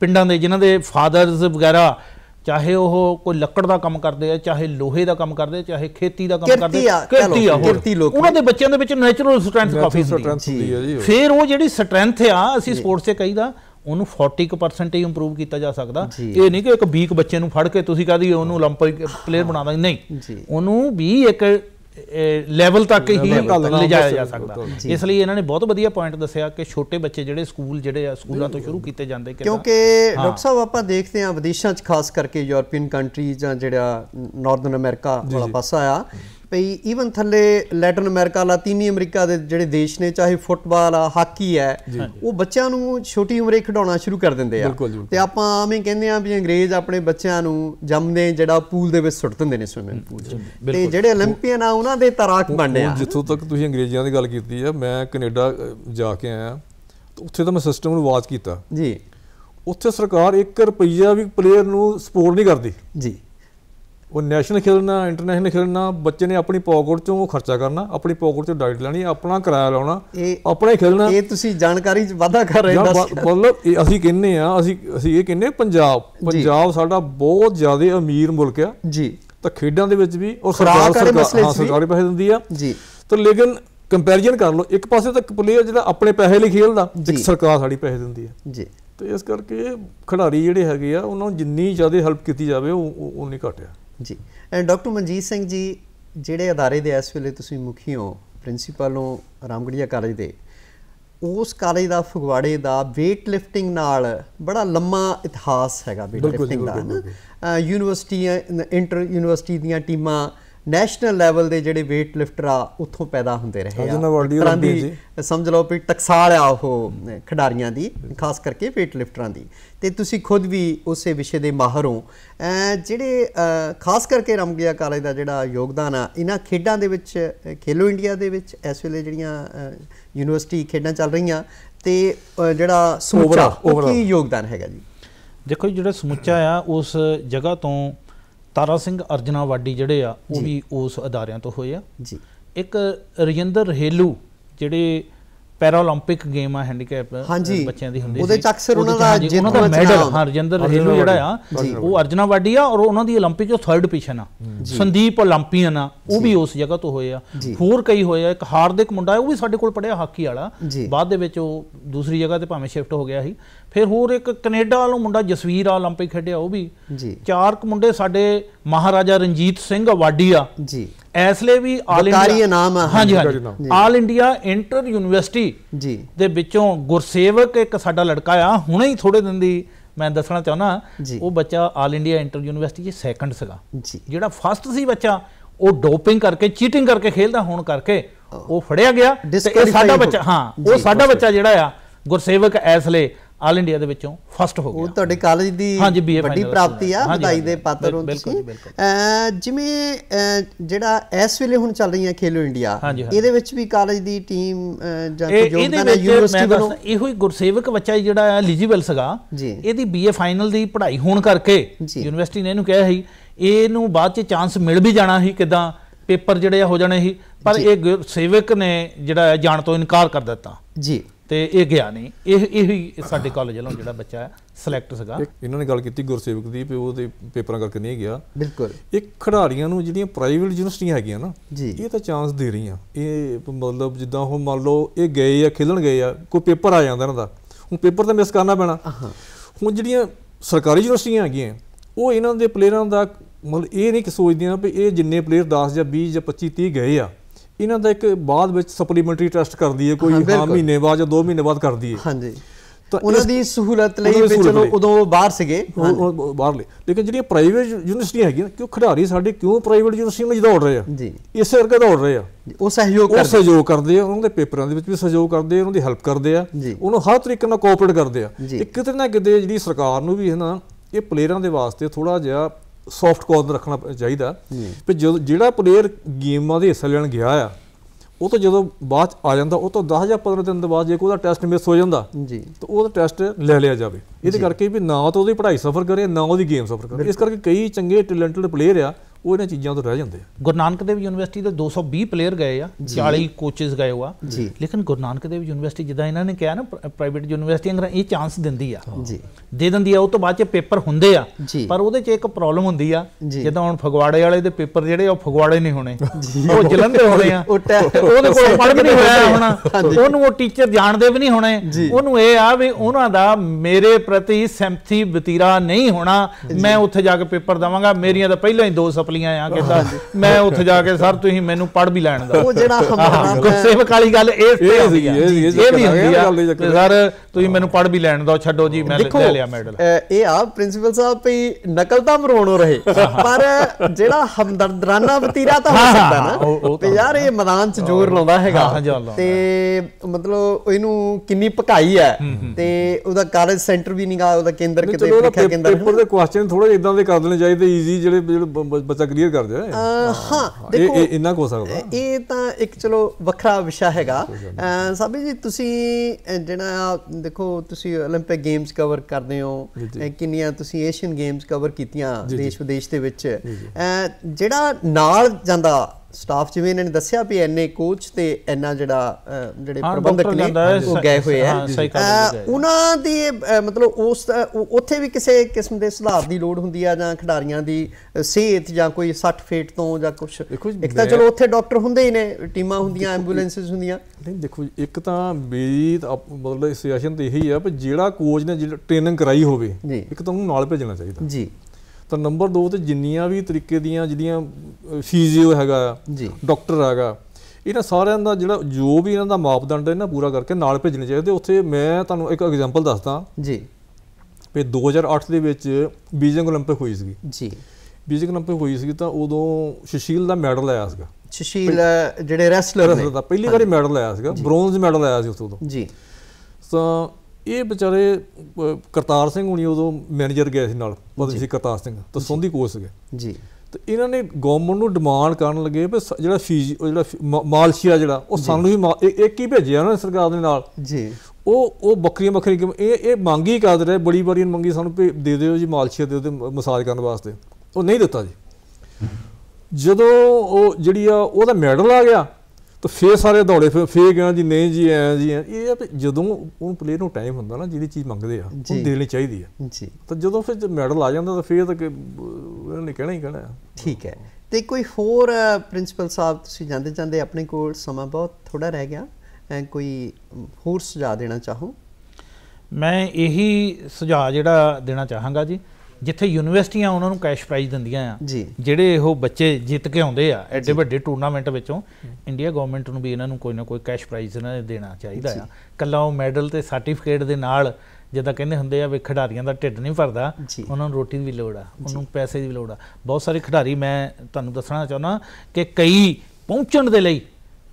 ਪਿੰਡਾਂ ਦੇ ਜਿਨ੍ਹਾਂ ਦੇ ਫਾਦਰਸ ਵਗੈਰਾ ਚਾਹੇ ਉਹ ਕੋਈ ਲੱਕੜ ਦਾ ਕੰਮ ਕਰਦੇ ਆ ਚਾਹੇ ਲੋਹੇ ਦਾ ਕੰਮ ਕਰਦੇ ਆ ਚਾਹੇ ਖੇਤੀ ਦਾ ਕੰਮ ਕਿਰਤੀ ਕਰਦੇ ਆ, ਕਹਿ ਲਓ, ਕਿਰਤੀ ਆ ਹੋਰ। ਕਿਰਤੀ ਲੋਕ ਉਹਨਾਂ ਦੇ ਬੱਚਿਆਂ ਦੇ ਵਿੱਚ ਨੈਚੁਰਲ ਸਟਰੈਂਥ ਕਾਫੀ ਹੁੰਦੀ ਆ strength ਹੁੰਦੀ ਹੈ ਜੀ ਉਹ। ਫਿਰ ਉਹ ਜਿਹੜੀ ਸਟਰੈਂਥ ਆ ਅਸੀਂ ਸਪੋਰਟਸ 'ਚ ਕਹੀਦਾ ਉਹਨੂੰ 40% ਹੀ ਇੰਪਰੂਵ ਕੀਤਾ ਜਾ ਸਕਦਾ ਜੀ। ਇਹ ਨਹੀਂ ਕਿ ਇੱਕ ਵੀਕ ਬੱਚੇ ਨੂੰ ਫੜ ਕੇ ਤੁਸੀਂ ਕਹਦੀ ਉਹਨੂੰ 올림픽 ਪਲੇਅਰ ਬਣਾ ਦਾਂਗੇ ਨਹੀਂ ਜੀ। ਉਹਨੂੰ ਵੀ ਇੱਕ ਲੈਵਲ ਤੱਕ ਹੀ ਲਿਜਾਇਆ ਜਾ ਸਕਦਾ। ਇਸ ਲਈ ਇਹਨਾਂ ਨੇ ਬਹੁਤ ਵਧੀਆ ਪੁਆਇੰਟ ਦੱਸਿਆ ਕਿ ਛੋਟੇ ਬੱਚੇ ਜਿਹੜੇ ਸਕੂਲ ਜਿਹੜੇ ਆ ਸਕੂਲਾਂ ਤੋਂ ਸ਼ੁਰੂ ਕੀਤੇ ਜਾਂਦੇ। ਕਿਉਂਕਿ ਡਾਕਟਰ ਸਾਹਿਬ ਆਪਾਂ ਦੇਖਦੇ ਹਾਂ ਵਿਦੇਸ਼ਾਂ 'ਚ ਖਾਸ ਕਰਕੇ ਯੂਰਪੀਅਨ ਕੰਟਰੀਜ਼ ਜਾਂ ਜਿਹੜਾ ਨਾਰਥਰਨ ਅਮਰੀਕਾ ਵਾਲਾ ਪਾਸਾ ਆ ਭਈ ਈਵਨ ਥੱਲੇ ਲੈਟਨ ਅਮਰੀਕਾ ਲਾਤੀਨੀ ਅਮਰੀਕਾ ਦੇ ਜਿਹੜੇ ਦੇਸ਼ ਨੇ ਚਾਹੇ ਫੁੱਟਬਾਲ ਆ ਹਾਕੀ ਹੈ ਉਹ ਬੱਚਿਆਂ ਨੂੰ ਛੋਟੀ ਉਮਰੇ ਖਿਡਾਉਣਾ ਸ਼ੁਰੂ ਕਰ ਦਿੰਦੇ ਆ। ਤੇ ਆਪਾਂ ਆਵੇਂ ਕਹਿੰਦੇ ਆ ਵੀ ਅੰਗਰੇਜ਼ ਆਪਣੇ ਬੱਚਿਆਂ ਨੂੰ ਜੰਮਦੇ ਜਿਹੜਾ ਪੂਲ ਦੇ ਵਿੱਚ ਸੁੱਟ ਦਿੰਦੇ ਨੇ ਸਵਿਮਿੰਗ ਪੂਲ 'ਚ। ਤੇ ਜਿਹੜੇ 올림픽ਨ ਆ ਉਹਨਾਂ ਦੇ ਤੈਰਾਕ ਬਣਦੇ ਆ। ਜਿੱਥੋਂ ਤੱਕ ਤੁਸੀਂ ਅੰਗਰੇਜ਼ੀਆਂ ਦੀ ਗੱਲ ਕੀਤੀ ਆ ਮੈਂ ਕੈਨੇਡਾ ਜਾ ਕੇ ਆਇਆ। ਉੱਥੇ ਤਾਂ ਮੈਂ ਸਿਸਟਮ ਨੂੰ ਵਾਚ ਕੀਤਾ। ਜੀ। ਉੱਥੇ ਸਰਕਾਰ 1 ਰੁਪਈਆ ਵੀ ਪਲੇਅਰ ਨੂੰ ਸਪੋਰਟ ਨਹੀਂ ਕਰਦੀ। ਜੀ। ਉਹ ਨੈਸ਼ਨਲ ਖੇਡਣਾ ਇੰਟਰਨੈਸ਼ਨਲ ਖੇਡਣਾ ਬੱਚੇ ਨੇ ਆਪਣੀ ਪਾਕਟ ਚੋਂ ਉਹ ਖਰਚਾ ਕਰਨਾ ਆਪਣੀ ਪਾਕਟ ਚੋਂ ਡਾਈਟ ਲੈਣੀ ਆਪਣਾ ਕਿਰਾਇਆ ਲਾਉਣਾ ਆਪਣਾ ਹੀ ਖੇਡਣਾ। ਇਹ ਤੁਸੀਂ ਜਾਣਕਾਰੀ 'ਚ ਵਾਧਾ ਕਰ ਰਹੇ ਦੱਸ ਮਤਲਬ ਅਸੀਂ ਕਹਿੰਨੇ ਆ ਅਸੀਂ ਅਸੀਂ ਇਹ ਕਹਿੰਨੇ ਪੰਜਾਬ ਪੰਜਾਬ ਸਾਡਾ ਬਹੁਤ ਜ਼ਿਆਦਾ ਅਮੀਰ ਮੁਲਕ ਆ। ਜੀ। ਤਾਂ ਖੇਡਾਂ ਦੇ ਵਿੱਚ ਵੀ ਔਰ ਸਰਕਾਰ ਸਰਕਾਰ। ਸਰਕਾਰੀ ਪੈਸੇ ਦਿੰਦੀ ਆ। ਜੀ। ਤਾਂ ਲੇਕਿਨ ਕੰਪੈਰੀਜ਼ਨ ਕਰ ਲਓ ਇੱਕ ਪਾਸੇ ਤਾਂ ਪਲੇਅਰ ਜਿਹੜਾ ਆਪਣੇ ਪੈਸੇ ਲਈ ਖੇਡਦਾ। ਇੱਕ ਸਰਕਾਰ ਸਾਡੀ ਪੈਸੇ ਦਿੰਦੀ ਆ। ਜੀ। ਤੇ ਇਸ ਕਰਕੇ ਖਿਡਾਰੀ ਜਿਹੜੇ ਹੈਗੇ ਆ ਉਹਨਾਂ ਨੂੰ ਜਿੰਨੀ ਜ਼ਿਆਦਾ ਹੈਲਪ ਕੀਤੀ ਜਾਵੇ ਉਹ ਉਹ ਨਹੀਂ ਘਟਿਆ। ਜੀ। ਐਂਡ ਡਾਕਟਰ ਮਨਜੀਤ ਸਿੰਘ ਜੀ ਜਿਹੜੇ ਅਦਾਰੇ ਦੇ ਇਸ ਵੇਲੇ ਤੁਸੀਂ ਮੁਖੀ ਹੋ ਪ੍ਰਿੰਸੀਪਲ ਹੋ ਰਾਮਗੜੀਆ ਕਾਲਜ ਦੇ ਉਸ ਕਾਲਜ ਦਾ ਫਗਵਾੜੇ ਦਾ weight lifting ਨਾਲ ਬੜਾ ਲੰਮਾ ਇਤਿਹਾਸ ਹੈਗਾ weight lifting ਦਾ ਯੂਨੀਵਰਸਿਟੀਆਂ ਇੰਟਰ ਯੂਨੀਵਰਸਿਟੀ ਦੀਆਂ ਟੀਮਾਂ ਨੈਸ਼ਨਲ ਲੈਵਲ ਦੇ ਜਿਹੜੇ weight lifter ਆ ਉੱਥੋਂ ਪੈਦਾ ਹੁੰਦੇ ਰਹੇ ਆ। ਜਿਹਨਾਂ ਵਰਲਡ ਸਮਝ ਲਓ ਵੀ ਟਕਸਾਲ ਆ ਉਹ ਖਿਡਾਰੀਆਂ ਦੀ ਖਾਸ ਕਰਕੇ weight ਲਿਫਟਰਾਂ ਦੀ। ਤੇ ਤੁਸੀਂ ਖੁਦ ਵੀ ਉਸੇ ਵਿਸ਼ੇ ਦੇ ਮਾਹਰ ਹੋ। ਜਿਹੜੇ ਖਾਸ ਕਰਕੇ ਰਮਗਿਆ ਕਾਲਜ ਦਾ ਜਿਹੜਾ ਯੋਗਦਾਨ ਆ ਇਹਨਾਂ ਖੇਡਾਂ ਦੇ ਵਿੱਚ ਖੇਲੋ ਇੰਡੀਆ ਦੇ ਵਿੱਚ ਇਸ ਵੇਲੇ ਜਿਹੜੀਆਂ ਯੂਨੀਵਰਸਿਟੀ ਖੇਡਾਂ ਚੱਲ ਰਹੀਆਂ ਤੇ ਜਿਹੜਾ ਸਮੁੱਚਾ ਕੀ ਯੋਗਦਾਨ ਹੈਗਾ ਜੀ? ਦੇਖੋ ਜਿਹੜਾ ਸਮੁੱਚਾ ਆ ਉਸ ਜਗ੍ਹਾ ਤੋਂ ਤਾਰਾ ਸਿੰਘ ਅਰਜਨਾ ਵਾਡੀ ਜਿਹੜੇ ਆ ਉਹ ਵੀ ਉਸ ਅਦਾਰਿਆਂ ਤੋਂ ਹੋਏ ਆ। ਜੀ। ਇੱਕ ਰਜਿੰਦਰ ਰਹੇਲੂ ਜਿਹੜੇ ਪੈਰਾਲੰਪਿਕ ਗੇਮ ਆ ਹੈਂਡੀਕੈਪ ਬੱਚਿਆਂ ਦੀ ਹੁੰਦੀ ਉਹਦੇ ਚ ਅਕਸਰ ਉਹਨਾਂ ਦਾ ਉਹਨਾਂ ਦਾ ਮੈਡਲ। ਹਾਂ ਰਜਿੰਦਰ ਰੇਲੂ ਜਿਹੜਾ ਆ ਉਹ ਅਰਜਨਾ ਵਾਡੀ ਆ ਔਰ ਉਹਨਾਂ ਦੀ 올림픽 ਚ 3rd ਪੋਜੀਸ਼ਨ ਆ ਸੰਦੀਪ 올림픽ੀਅਨ ਆ ਉਹ ਵੀ ਉਸ ਜਗ੍ਹਾ ਤੋਂ ਹੋਏ ਆ। ਹੋਰ ਕਈ ਹੋਏ ਆ। ਇੱਕ ਹਾਰਦਿਕ ਮੁੰਡਾ ਉਹ ਵੀ ਸਾਡੇ ਕੋਲ ਪੜਿਆ ਹਾਕੀ ਵਾਲਾ। ਬਾਅਦ ਦੇ ਵਿੱਚ ਉਹ ਦੂਸਰੀ ਜਗ੍ਹਾ ਤੇ ਭਾਵੇਂ ਸ਼ਿਫਟ ਹੋ ਗਿਆ ਸੀ। ਫਿਰ ਹੋਰ ਇੱਕ ਕੈਨੇਡਾ ਵਾਲੋਂ ਮੁੰਡਾ ਜਸਵੀਰ ਆ 올림픽 ਖੇਡਿਆ ਉਹ ਵੀ ਜੀ ਚਾਰ ਕੁ ਮੁੰਡੇ ਸਾਡੇ ਮਹਾਰਾਜਾ ਰਣਜੀਤ ਸਿੰਘ ਅਵਾਰਡੀ ਆ ਜੀ ਇਸ ਲਈ ਵੀ ਆਲ ਵਕਾਰੀ ਇਨਾਮ ਆ, ਹਾਂਜੀ ਵਕਾਰੀ ਹਾਂਜੀ ਇਨਾਮ। ਆਲ ਇੰਡੀਆ ਇੰਟਰ ਯੂਨੀਵਰਸਿਟੀ ਜੀ ਦੇ ਵਿੱਚੋਂ ਗੁਰਸੇਵਕ ਇੱਕ ਸਾਡਾ ਲੜਕਾ ਆ ਹੁਣੇ ਹੀ ਥੋੜੇ ਦਿਨ ਦੀ ਮੈਂ ਦੱਸਣਾ ਚਾਹੁੰਦਾ ਜੀ। ਉਹ ਬੱਚਾ ਆਲ ਇੰਡੀਆ ਇੰਟਰ ਯੂਨੀਵਰਸਿਟੀ 'ਚ ਸੈਕੰਡ ਸੀਗਾ ਜੀ ਜਿਹੜਾ ਫਸਟ ਸੀ ਬੱਚਾ ਉਹ ਡੋਪਿੰਗ ਕਰਕੇ ਚੀਟਿੰਗ ਕਰਕੇ ਖੇਲਦਾ ਹੋਣ ਕਰਕੇ ਉਹ ਫੜਿਆ ਗਿਆ ਤੇ ਇਹ Disqualify ਸਾਡਾ ਹੋ- ਬੱਚਾ ਹਾਂ ਉਹ ਜੀ, ਸਾਡਾ ਬੱਚਾ ਜਿਹੜਾ ਆ ਗੁਰਸੇਵਕ ਐਸਲੇ ਆਲ ਇੰਡੀਆ ਦੇ ਵਿੱਚੋਂ ਫਸਟ ਹੋ ਉਹ ਗਿਆ। ਤੁਹਾਡੇ ਕਾਲਜ ਦੀ ਵੱਡੀ ਪ੍ਰਾਪਤੀ ਆ ਵਧਾਈ ਦੇ ਪਾਤਰ ਹੋ ਤੁਸੀਂ। ਜਿਵੇਂ ਜਿਹੜਾ ਇਸ ਵੇਲੇ ਹੁਣ ਚੱਲ ਰਹੀਆਂ ਖੇਲੋ ਇੰਡੀਆ। ਇਹਦੇ ਵਿੱਚ ਵੀ ਕਾਲਜ ਦੀ ਟੀਮ ਜਾਂ ਯੋਗਦਾਨ ਹੈ ਯੂਨੀਵਰਸਿਟੀ ਵੱਲੋਂ? ਇਹੋ ਹੀ ਗੁਰਸੇਵਕ ਬੱਚਾ ਜਿਹੜਾ ਐਲੀਜੀਬਲ ਸੀਗਾ। ਇਹਦੀ ਬੀਏ ਫਾਈਨਲ ਦੀ ਪੜ੍ਹਾਈ ਹੋਣ ਕਰਕੇ। ਯੂਨੀਵਰਸਿਟੀ ਨੇ ਇਹਨੂੰ ਕਿਹਾ ਸੀ ਇਹਨੂੰ ਬਾਅਦ ਚ ਚਾਂਸ ਮਿਲ ਵੀ ਜਾਣਾ ਸੀ ਕਿਦਾਂ ਪੇਪਰ ਜਿਹੜੇ ਹੋ ਜਾਣੇ ਸੀ ਪਰ ਇਹ ਗੁਰਸੇਵਕ ਨੇ ਜਿਹੜਾ ਜਾਣ ਤੋਂ ਇਨਕਾਰ ਕਰ ਦਿੱਤਾ। ਜੀ। ਤੇ ਇਹ ਗਿਆ ਨਹੀਂ। ਇਹ ਇਹ ਹੀ ਸਾਡੇ ਕਾਲਜ ਵੱਲੋਂ ਜਿਹੜਾ ਬੱਚਾ ਸਿਲੈਕਟ ਸੀਗਾ। ਇਹਨਾਂ ਨੇ ਗੱਲ ਕੀਤੀ ਗੁਰਸੇਵਕ ਦੀ ਵੀ ਉਹਦੇ ਪੇਪਰਾਂ ਕਰਕੇ ਨਹੀਂ ਗਿਆ। ਬਿਲਕੁਲ। ਇੱਕ ਖਿਡਾਰੀਆਂ ਨੂੰ ਜਿਹੜੀਆਂ ਪ੍ਰਾਈਵੇਟ ਯੂਨੀਵਰਸਿਟੀਆਂ ਹੈਗੀਆਂ ਨਾ ਜੀ। ਇਹ ਤਾਂ ਚਾਂਸ ਦੇ ਰਹੀਆਂ। ਇਹ ਮਤਲਬ ਜਿੱਦਾਂ ਹੁਣ ਮੰਨ ਲਓ ਇਹ ਗਏ ਆ ਖੇਲਣ ਗਏ ਆ ਕੋਈ ਪੇਪਰ ਆ ਜਾਂਦਾ ਇਹਨਾਂ ਦਾ। ਹੁਣ ਪੇਪਰ ਤਾਂ ਮਿਸ ਕਰਨਾ ਪੈਣਾ। ਹੁਣ ਜਿਹੜੀਆਂ ਸਰਕਾਰੀ ਯੂਨੀਵਰਸਿਟੀਆਂ ਹੈਗੀਆਂ ਉਹ ਇਹਨਾਂ ਦੇ ਪਲੇਅਰਾਂ ਦਾ ਮਤਲਬ ਇਹ ਨਹੀਂ ਕਿ ਸੋਚਦੀਆਂ ਵੀ ਇਹ ਜਿੰਨੇ ਪਲੇਅਰ 10 ਜਾਂ 20 ਜਾਂ 25 30 ਗਏ ਆ। ਇਹਨਾਂ ਦਾ ਇੱਕ ਬਾਅਦ ਵਿੱਚ ਸਪਲੀਮੈਂਟਰੀ ਟੈਸਟ ਕਰਦੀ ਹੈ ਕੋਈ ਹਾਂ। ਮਹੀਨੇ ਬਾਅਦ ਜਾਂ 2 ਮਹੀਨੇ ਬਾਅਦ ਕਰਦੀ ਹੈ ਹਾਂਜੀ। ਤਾਂ ਉਹਨਾਂ ਦੀ ਸਹੂਲਤ ਲਈ ਵੀ ਚਲੋ। ਉਦੋਂ ਉਹ ਬਾਹਰ ਸੀਗੇ। ਉਹ- ਉਹ- ਉਹ ਬਾਹਰਲੇ ਲੇਕਿਨ ਜਿਹੜੀਆਂ ਪ੍ਰਾਈਵੇਟ ਯੂਨੀਵਰਸਿਟੀਆਂ ਹੈਗੀਆਂ ਕਿਉਂ ਖਿਡਾਰੀ ਸਾਡੇ ਕਿਉਂ ਪ੍ਰਾਈਵੇਟ ਯੂਨੀਵਰਸਿਟੀਆਂ ਵਿੱਚ ਦੌੜ ਰਹੇ ਆ? ਜੀ। ਇਸੇ ਕਰਕੇ ਦੌੜ ਰਹੇ ਆ। ਉਹ ਸਹਿਯੋਗ ਉਹ ਕਰਦੇ ਸਹਿਯੋਗ ਕਰਦੇ ਆ ਉਹਨਾਂ ਦੇ ਪੇਪਰਾਂ ਦੇ ਵਿੱਚ ਵੀ ਸਹਿਯੋਗ ਕਰਦੇ ਆ ਉਹਨਾਂ ਦੀ ਹੈਲਪ ਕਰਦੇ ਆ। ਉਹਨੂੰ ਹਰ ਤਰੀਕੇ ਨਾਲ ਕੋਆਪਰੇਟ ਕਰਦੇ ਆ। ਤੇ ਕਿਤੇ ਨਾ ਕਿਤੇ ਜਿਹੜੀ ਸਰਕਾਰ ਨੂੰ ਵੀ ਹੈ ਨਾ ਇਹ ਪਲੇਅਰਾਂ ਦੇ ਵਾਸਤੇ ਥੋੜਾ ਜਿਹਾ ਸੌਫਟ ਕੋਰਨਰ ਰੱਖਣਾ ਚਾਹੀਦਾ। ਵੀ ਜਦੋਂ ਜਿਹੜਾ ਪਲੇਅਰ ਗੇਮਾਂ ਦੇ ਹਿੱਸਾ ਲੈਣ ਗਿਆ ਆ ਉਹ ਤਾਂ ਜਦੋਂ ਬਾਅਦ ਆ ਜਾਂਦਾ ਉਹ ਤੋਂ 10 ਜਾਂ 15 ਦਿਨ ਦੇ ਬਾਅਦ ਜੇ ਕੋਈ ਉਹਦਾ ਟੈਸਟ ਮਿਸ ਹੋ ਜਾਂਦਾ ਜੀ। ਤਾਂ ਉਹਦਾ ਟੈਸਟ ਲੈ ਲਿਆ ਜਾਵੇ। ਇਹਦੇ ਕਰਕੇ ਵੀ ਨਾ ਤਾਂ ਉਹਦੀ ਪੜ੍ਹਾਈ ਸਫਰ ਕਰੇ ਨਾ ਉਹਦੀ ਗੇਮ ਸਫਰ ਕਰੇ। ਇਸ ਕਰਕੇ ਕਈ ਚੰਗੇ ਟੈਲੈਂਟਡ ਪਲੇਅਰ ਆ ਉਹ ਇਹਨਾਂ ਚੀਜ਼ਾਂ ਤੋਂ ਰਹਿ ਜਾਂਦੇ ਆ। ਗੁਰੂ ਨਾਨਕ ਦੇਵ ਯੂਨੀਵਰਸਿਟੀ ਦੇ 220 ਪਲੇਅਰ ਗਏ ਆ 40 ਕੋਚਸ ਗਏ ਆ ਜੀ। ਲੇਕਿਨ ਗੁਰੂ ਨਾਨਕ ਦੇਵ ਯੂਨੀਵਰਸਿਟੀ ਜਿੱਦਾਂ ਇਹਨਾਂ ਨੇ ਕਿਹਾ ਨਾ ਪ੍ਰਾਈਵੇਟ ਯੂਨੀਵਰਸਿਟੀਆਂ ਇਹ ਚਾਂਸ ਦਿੰਦੀ ਆ ਜੀ। ਦੇ ਦਿੰਦੀ ਆ ਉਹ ਤੋਂ ਬਾਅਦ ਚ ਪੇਪਰ ਹੁੰਦੇ ਆ। ਪਰ ਉਹਦੇ ਚ ਇੱਕ ਪ੍ਰੋਬਲਮ ਹੁੰਦੀ ਆ। ਜਿੱਦਾਂ ਹੁਣ ਫਗਵਾੜੇ ਵਾਲੇ ਦੇ ਪੇਪਰ ਜਿਹੜੇ ਉਹ ਫਗਵਾੜੇ ਨਹੀਂ ਹੋਣੇ। ਉਹ ਜਲੰਧਰ ਹੋਣੇ ਆ। ਉਹਦੇ ਕੋਲ ਪੜ੍ਹ ਨਹੀਂ ਹੋਇਆ ਹੋਣਾ ਉਹਨੂੰ ਉਹ ਟੀਚਰ ਜਾਣਦੇ ਵੀ ਨਹੀਂ ਹੋਣੇ। ਉਹਨੂੰ ਇਹ ਆ ਵੀ ਉਹਨਾਂ ਦਾ ਮੇਰੇ ਪ੍ਰਤੀ ਸਿੰਪਥੀ ਵਤੀਰਾ ਨਹੀਂ ਹੋਣਾ। ਮੈਂ ਉੱਥੇ ਜਾ ਕੇ ਪੇਪਰ ਦਵਾਂਗਾ। ਮੇਰੀਆਂ ਤਾਂ ਪਹਿਲਾਂ ਹੀ ਦੋ ਸਪਲੀਆਂ ਆ ਕਹਿੰਦਾ ਮੈਂ ਉੱਥੇ ਜਾ ਕੇ ਸਰ ਤੁਸੀਂ ਮੈਨੂੰ ਪੜ੍ਹ ਵੀ ਲੈਣ ਦਿਓ। ਉਹ ਜਿਹੜਾ ਗੁਰਸੇਵਕ ਵਾਲੀ ਗੱਲ ਇਸ ਤੇ ਸੀ, ਆ। ਇਹ ਵੀ ਹੁੰਦੀ ਆ, ਦੇ ਸਰ ਤੁਸੀਂ ਮੈਨੂੰ ਪੜ੍ਹ ਵੀ ਲੈਣ ਦਿਓ ਛੱਡੋ ਜੀ ਮੈਂ ਲੈ ਲਿਆ ਮੈਡਲ। ਇਹ ਆ ਪ੍ਰਿੰਸੀਪਲ ਸਾਹਿਬ ਵੀ ਨਕਲ ਤਾਂ ਮਰੋਣੋ ਰਹੇ ਪਰ ਜਿਹੜਾ ਹਮਦਰਦਾਨਾ ਵਤੀਰਾ ਤਾਂ ਹੋ ਸਕਦਾ ਨਾ। ਤਾਂ ਯਾਰ ਇਹ ਮੈਦਾਨ 'ਚ ਜ਼ੋਰ ਲਾਉਂਦਾ ਹੈਗਾ। ਤੇ ਮਤਲਬ ਇਹਨੂੰ ਕਿੰਨੀ ਭਕਾਈ ਹੈ। ਤੇ ਉਹਦਾ ਕਾਲਜ ਸੈਂਟਰ ਵੀ ਨਹੀਂਗਾ ਉਹਦਾ ਕੇਂਦਰ ਕਿਤੇ ਪ੍ਰੀਖਿਆ ਕੇਂਦਰ ਪੇਪਰ ਦੇ ਕੁਐਸਚਨ ਥੋੜਾ ਜਿਹਾ ਇਦਾਂ ਦੇ ਕਰ ਦੇਣੇ ਚਾਹੀਦੇ ਈਜ਼ੀ ਜਿਹੜੇ ਜਿਹੜੇ ਬ- ਬ- ਬੱਚਾ ਕਲੀਅਰ ਕਰ ਜਾਏ ਅ, ਹਾਂ ਇਹ ਦੇਖੋ ਇਹ ਇੰਨਾ ਕੁ ਹੋ ਸਕਦਾ ਇਹ ਤਾਂ ਇੱਕ ਚਲੋ ਵੱਖਰਾ ਵਿਸ਼ਾ ਹੈਗਾ ਅਹ ਸਾਬੀ ਜੀ ਤੁਸੀਂ ਅਹ ਜਿਹੜਾ ਦੇਖੋ ਤੁਸੀਂ 올림픽 ਗੇਮਸ ਕਵਰ ਕਰਦੇ ਹੋ ਅਹ ਕਿੰਨੀਆਂ ਤੁਸੀਂ ਏਸ਼ੀਅਨ ਗੇਮਸ ਕਵਰ ਕੀਤੀਆਂ ਦੇਸ਼ ਵਿਦੇਸ਼ ਦੇ ਵਿੱਚ ਅਹ ਜਿਹੜਾ ਨਾਲ ਜਾਂਦਾ ਸਟਾਫ ਜਿਵੇਂ ਇਹਨਾਂ ਨੇ ਦੱਸਿਆ ਵੀ ਐਨੇ ਕੋਚ ਤੇ ਐਨਾ ਜਿਹੜਾ ਜਿਹੜੇ ਪ੍ਰਬੰਧਕ ਨੇ ਉਹ ਗਏ ਹੋਏ ਆ। ਉਹਨਾਂ ਦੀ ਮਤਲਬ ਉਸ ਉੱਥੇ ਵੀ ਕਿਸੇ ਕਿਸਮ ਦੇ ਸੁਧਾਰ ਦੀ ਲੋੜ ਹੁੰਦੀ ਆ ਜਾਂ ਖਿਡਾਰੀਆਂ ਦੀ ਸਿਹਤ ਜਾਂ ਕੋਈ ਸੱਟ ਫੇਟ ਤੋਂ ਜਾਂ ਕੁਝ ਇੱਕ ਤਾਂ ਚਲੋ ਉੱਥੇ ਡਾਕਟਰ ਹੁੰਦੇ ਹੀ ਨੇ ਟੀਮਾਂ ਹੁੰਦੀਆਂ ਐਂਬੂਲੈਂਸਸ ਹੁੰਦੀਆਂ। ਨਹੀਂ ਦੇਖੋ ਇੱਕ ਤਾਂ ਮੇਰੀ ਮਤਲਬ ਸੁਜੈਸ਼ਨ ਤੇ ਇਹੀ ਆ ਵੀ ਜਿਹੜਾ ਕੋਚ ਨੇ ਜਿਹੜਾ ਟ੍ਰੇਨਿੰਗ ਕਰਾਈ ਹੋਵੇ। ਇੱਕ ਤਾਂ ਉਹਨੂੰ ਨਾਲ ਭੇਜਣਾ ਚਾਹੀਦਾ। ਜੀ। ਤਾਂ ਨੰਬਰ 2 ਤੇ ਜਿੰਨੀਆਂ ਵੀ ਤਰੀਕੇ ਦੀਆਂ ਜਿਹੜੀਆਂ ਫਿਜ਼ੀਓ ਹੈਗਾ ਜੀ ਡਾਕਟਰ ਹੈਗਾ ਇਹਨਾਂ ਸਾਰਿਆਂ ਦਾ ਜਿਹੜਾ ਜੋ ਵੀ ਇਹਨਾਂ ਦਾ ਮਾਪਦੰਡ ਹੈ ਇਹਨਾਂ ਪੂਰਾ ਕਰਕੇ ਨਾਲ ਭੇਜਣੇ ਚਾਹੀਦੇ ਉੱਥੇ ਮੈਂ ਤੁਹਾਨੂੰ ਇੱਕ ਐਗਜ਼ਾਮਪਲ ਦੱਸਦਾ ਜੀ ਵੀ 2008 ਦੇ ਵਿੱਚ ਬੀਜਿੰਗ 올림픽 ਹੋਈ ਸੀਗੀ ਜੀ ਬੀਜਿੰਗ 올림픽 ਹੋਈ ਸੀ ਤਾਂ ਉਦੋਂ ਸੁਸ਼ੀਲ ਦਾ ਮੈਡਲ ਆਇਆ ਸੀਗਾ ਸੁਸ਼ੀਲ ਅਹ, ਜਿਹੜੇ ਰੈਸਲਰ ਨੇ ਰੈਸਲਰ ਦਾ ਪਹਿਲੀ ਵਾਰੀ ਮੈਡਲ ਆਇਆ ਸੀਗਾ ਬ੍ਰੌਂਜ਼ ਮੈਡਲ ਆਇਆ ਸੀ ਉਸ ਤੋਂ ਉਦੋਂ ਜੀ ਤਾਂ ਇਹ ਵਿਚਾਰੇ ਕਰਤਾਰ ਸਿੰਘ ਹੁਣੀ ਉਦੋਂ ਮੈਨੇਜਰ ਗਏ ਸੀ ਨਾਲ ਪਦਮ ਸੀ ਕਰਤਾਰ ਸਿੰਘ ਤਾਂ ਸੋਂਦੀ ਕੋਚ ਸੀਗੇ। ਜੀ। ਤੇ ਇਹਨਾਂ ਨੇ ਗਵਰਨਮੈਂਟ ਨੂੰ ਡਿਮਾਂਡ ਕਰਨ ਲੱਗੇ ਵੀ ਜਿਹੜਾ ਫੀਜੀ ਉਹ ਜਿਹੜਾ ਮਾਲਸ਼ੀਆ ਜਿਹੜਾ ਉਹ ਸਾਨੂੰ ਹੀ ਇੱਕ ਹੀ ਭੇਜਿਆ ਉਹਨਾਂ ਨੇ ਸਰਕਾਰ ਦੇ ਨਾਲ? ਜੀ। ਉਹ ਉਹ ਬੱਕਰੀਆਂ ਬੱਕਰੀਆਂ ਇਹ ਇਹ ਮੰਗ ਹੀ ਕਰਦੇ ਰਹੇ ਬੜੀ ਵਾਰੀ ਮੰਗੀ ਸਾਨੂੰ ਦੇ ਦਿਓ ਜੀ ਮਾਲਸ਼ੀਆ ਦੇ ਦਿਓ ਮਸਾਜ ਕਰਨ ਵਾਸਤੇ। ਉਹ ਨਹੀਂ ਦਿੱਤਾ ਜੀ। ਜਦੋਂ ਉਹ ਜਿਹੜੀ ਆ ਉਹਦਾ ਮੈਡਲ ਆ ਗਿਆ ਤਾਂ ਫੇਰ ਸਾਰੇ ਦੌੜੇ ਫੇਰ ਫੇਰ ਗਿਆ ਜੀ ਨਹੀਂ ਜੀ ਐ ਜੀ ਐਂ। ਇਹ ਜਦੋਂ ਉਹ ਪਲੇਅਰ ਨੂੰ ਟਾਈਮ ਹੁੰਦਾ ਨਾ ਜਿਹੜੀ ਚੀਜ਼ ਮੰਗਦੇ ਆ। ਉਹ ਦੇਣੀ ਚਾਹੀਦੀ ਆ। ਜੀ। ਤਾਂ ਜਦੋਂ ਫਿਰ ਮੈਡਲ ਆ ਜਾਂਦਾ ਤਾਂ ਫੇਰ ਤਾਂ ਇਹਨਾਂ ਨੇ ਕਹਿਣਾ ਹੀ ਕਹਿਣਾ ਠੀਕ ਹੈ। ਤੇ ਕੋਈ ਹੋਰ ਪ੍ਰਿੰਸੀਪਲ ਸਾਹਿਬ ਤੁਸੀਂ ਜਾਂਦੇ ਜਾਂਦੇ ਆਪਣੇ ਕੋਲ ਸਮਾਂ ਬਹੁਤ ਥੋੜਾ ਰਹਿ ਗਿਆ। ਕੋਈ ਹੋਰ ਸੁਝਾਅ ਦੇਣਾ ਚਾਹੋ? ਮੈਂ ਇਹੀ ਸੁਝਾਅ ਜਿਹੜਾ ਦੇਣਾ ਚਾਹਾਂਗਾ ਜੀ। ਜਿੱਥੇ ਯੂਨੀਵਰਸਿਟੀਆਂ ਉਹਨਾਂ ਨੂੰ ਕੈਸ਼ ਪ੍ਰਾਈਜ਼ ਦਿੰਦੀਆਂ ਆ ਜਿਹੜੇ ਉਹ ਬੱਚੇ ਜਿੱਤ ਕੇ ਆਉਂਦੇ ਆ ਐਡੇ ਵੱਡੇ ਟੂਰਨਾਮੈਂਟ ਵਿੱਚੋਂ ਇੰਡੀਆ ਗਵਰਨਮੈਂਟ ਨੂੰ ਵੀ ਇਹਨਾਂ ਨੂੰ ਕੋਈ ਨਾ ਕੋਈ ਕੈਸ਼ ਪ੍ਰਾਈਜ਼ ਇਹਨਾਂ ਨੇ ਦੇਣਾ ਚਾਹੀਦਾ ਆ। ਕੱਲਾ ਉਹ ਮੈਡਲ ਤੇ ਸਰਟੀਫਿਕੇਟ ਦੇ ਨਾਲ ਜਿੱਦਾਂ ਕਹਿੰਦੇ ਹੁੰਦੇ ਆ ਵੀ ਖਿਡਾਰੀਆਂ ਦਾ ਢਿੱਡ ਨਹੀਂ ਭਰਦਾ। ਉਹਨਾਂ ਨੂੰ ਰੋਟੀ ਦੀ ਵੀ ਲੋੜ ਆ ਉਹਨੂੰ ਪੈਸੇ ਦੀ ਵੀ ਲੋੜ ਆ। ਬਹੁਤ ਸਾਰੇ ਖਿਡਾਰੀ ਮੈਂ ਤੁਹਾਨੂੰ ਦੱਸਣਾ ਚਾਹੁੰਦਾ ਕਿ ਕਈ ਪਹੁੰਚਣ ਦੇ ਲਈ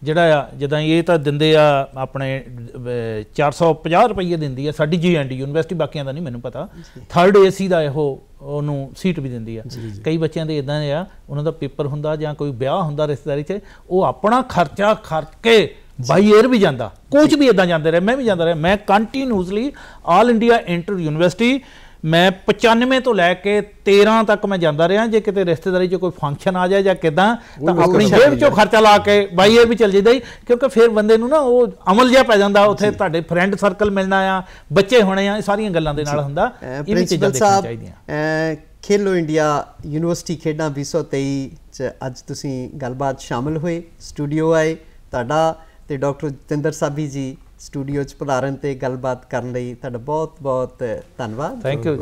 ਜਿਹੜਾ ਆ ਜਿੱਦਾਂ ਇਹ ਤਾਂ ਦਿੰਦੇ ਆ ਆਪਣੇ ਅਹ, 450 ਰੁਪਏ ਦਿੰਦੀ ਆ ਸਾਡੀ ਜੀਐਨਡੀ ਯੂਨੀਵਰਸਿਟੀ ਬਾਕੀਆਂ ਦਾ ਨਹੀਂ ਮੈਨੂੰ ਪਤਾ। ਥਰਡ ਏਸੀ ਦਾ ਇਹੋ ਉਹਨੂੰ ਸੀਟ ਵੀ ਦਿੰਦੀ ਆ। ਕਈ ਬੱਚਿਆਂ ਦੇ ਇਦਾਂ ਆ ਉਹਨਾਂ ਦਾ ਪੇਪਰ ਹੁੰਦਾ ਜਾਂ ਕੋਈ ਵਿਆਹ ਹੁੰਦਾ ਰਿਸ਼ਤੇਦਾਰੀ 'ਚ ਉਹ ਆਪਣਾ ਖਰਚਾ ਖਰਚ ਕੇ ਬਾਈ 에ਅਰ ਵੀ ਜਾਂਦਾ। ਕੋਚ ਵੀ ਇਦਾਂ ਜਾਂਦੇ ਰਹੇ ਮੈਂ ਵੀ ਜਾਂਦਾ ਰਿਹਾ। ਮੈਂ continuously all India inter university ਮੈਂ 95 ਤੋਂ ਲੈ ਕੇ 13 ਤੱਕ ਮੈਂ ਜਾਂਦਾ ਰਿਹਾ ਜੇ ਕਿਤੇ ਰਿਸ਼ਤੇਦਾਰੀ 'ਚ ਕੋਈ ਫੰਕਸ਼ਨ ਆ ਜਾਏ ਜਾਂ ਕਿਦਾਂ ਤਾਂ ਆਪਣੀ ਜੇਬ 'ਚੋਂ ਖਰਚਾ ਲਾ ਕੇ ਬਾਈ ਇਹ ਵੀ ਚੱਲ ਜਾਂਦਾ ਹੀ ਕਿਉਂਕਿ ਫਿਰ ਬੰਦੇ ਨੂੰ ਨਾ ਉਹ ਅਮਲ ਜਿਹਾ ਪੈ ਜਾਂਦਾ ਉੱਥੇ ਤੁਹਾਡੇ ਫਰੈਂਡ ਸਰਕਲ ਮਿਲਣਾ ਆ ਬੱਚੇ ਹੋਣੇ ਆ ਇਹ ਸਾਰੀਆਂ ਗੱਲਾਂ ਦੇ ਨਾਲ ਹੁੰਦਾ ਇਹ ਵੀ ਚੀਜ਼ਾਂ ਦੇਖਣੀਆਂ ਚਾਹੀਦੀਆਂ। ਖੇਲੋ ਇੰਡੀਆ ਯੂਨੀਵਰਸਿਟੀ ਖੇਡਾਂ 2023 ਚ ਅੱਜ ਤੁਸੀਂ ਗੱਲਬਾਤ ਸ਼ਾਮਲ ਹੋਏ ਸਟੂਡੀਓ ਆਏ ਤੁਹਾਡਾ ਤੇ ਡਾਕਟਰ ਜਤਿੰਦਰ ਸਾਬੀ ਜੀ ਸਟੂਡੀਓ ਚ ਪਧਾਰਨ ਤੇ ਗੱਲਬਾਤ ਕਰਨ ਲਈ ਤੁਹਾਡਾ ਬਹੁਤ ਬਹੁਤ ਧੰਨਵਾਦ ਥੈਂਕ ਯੂ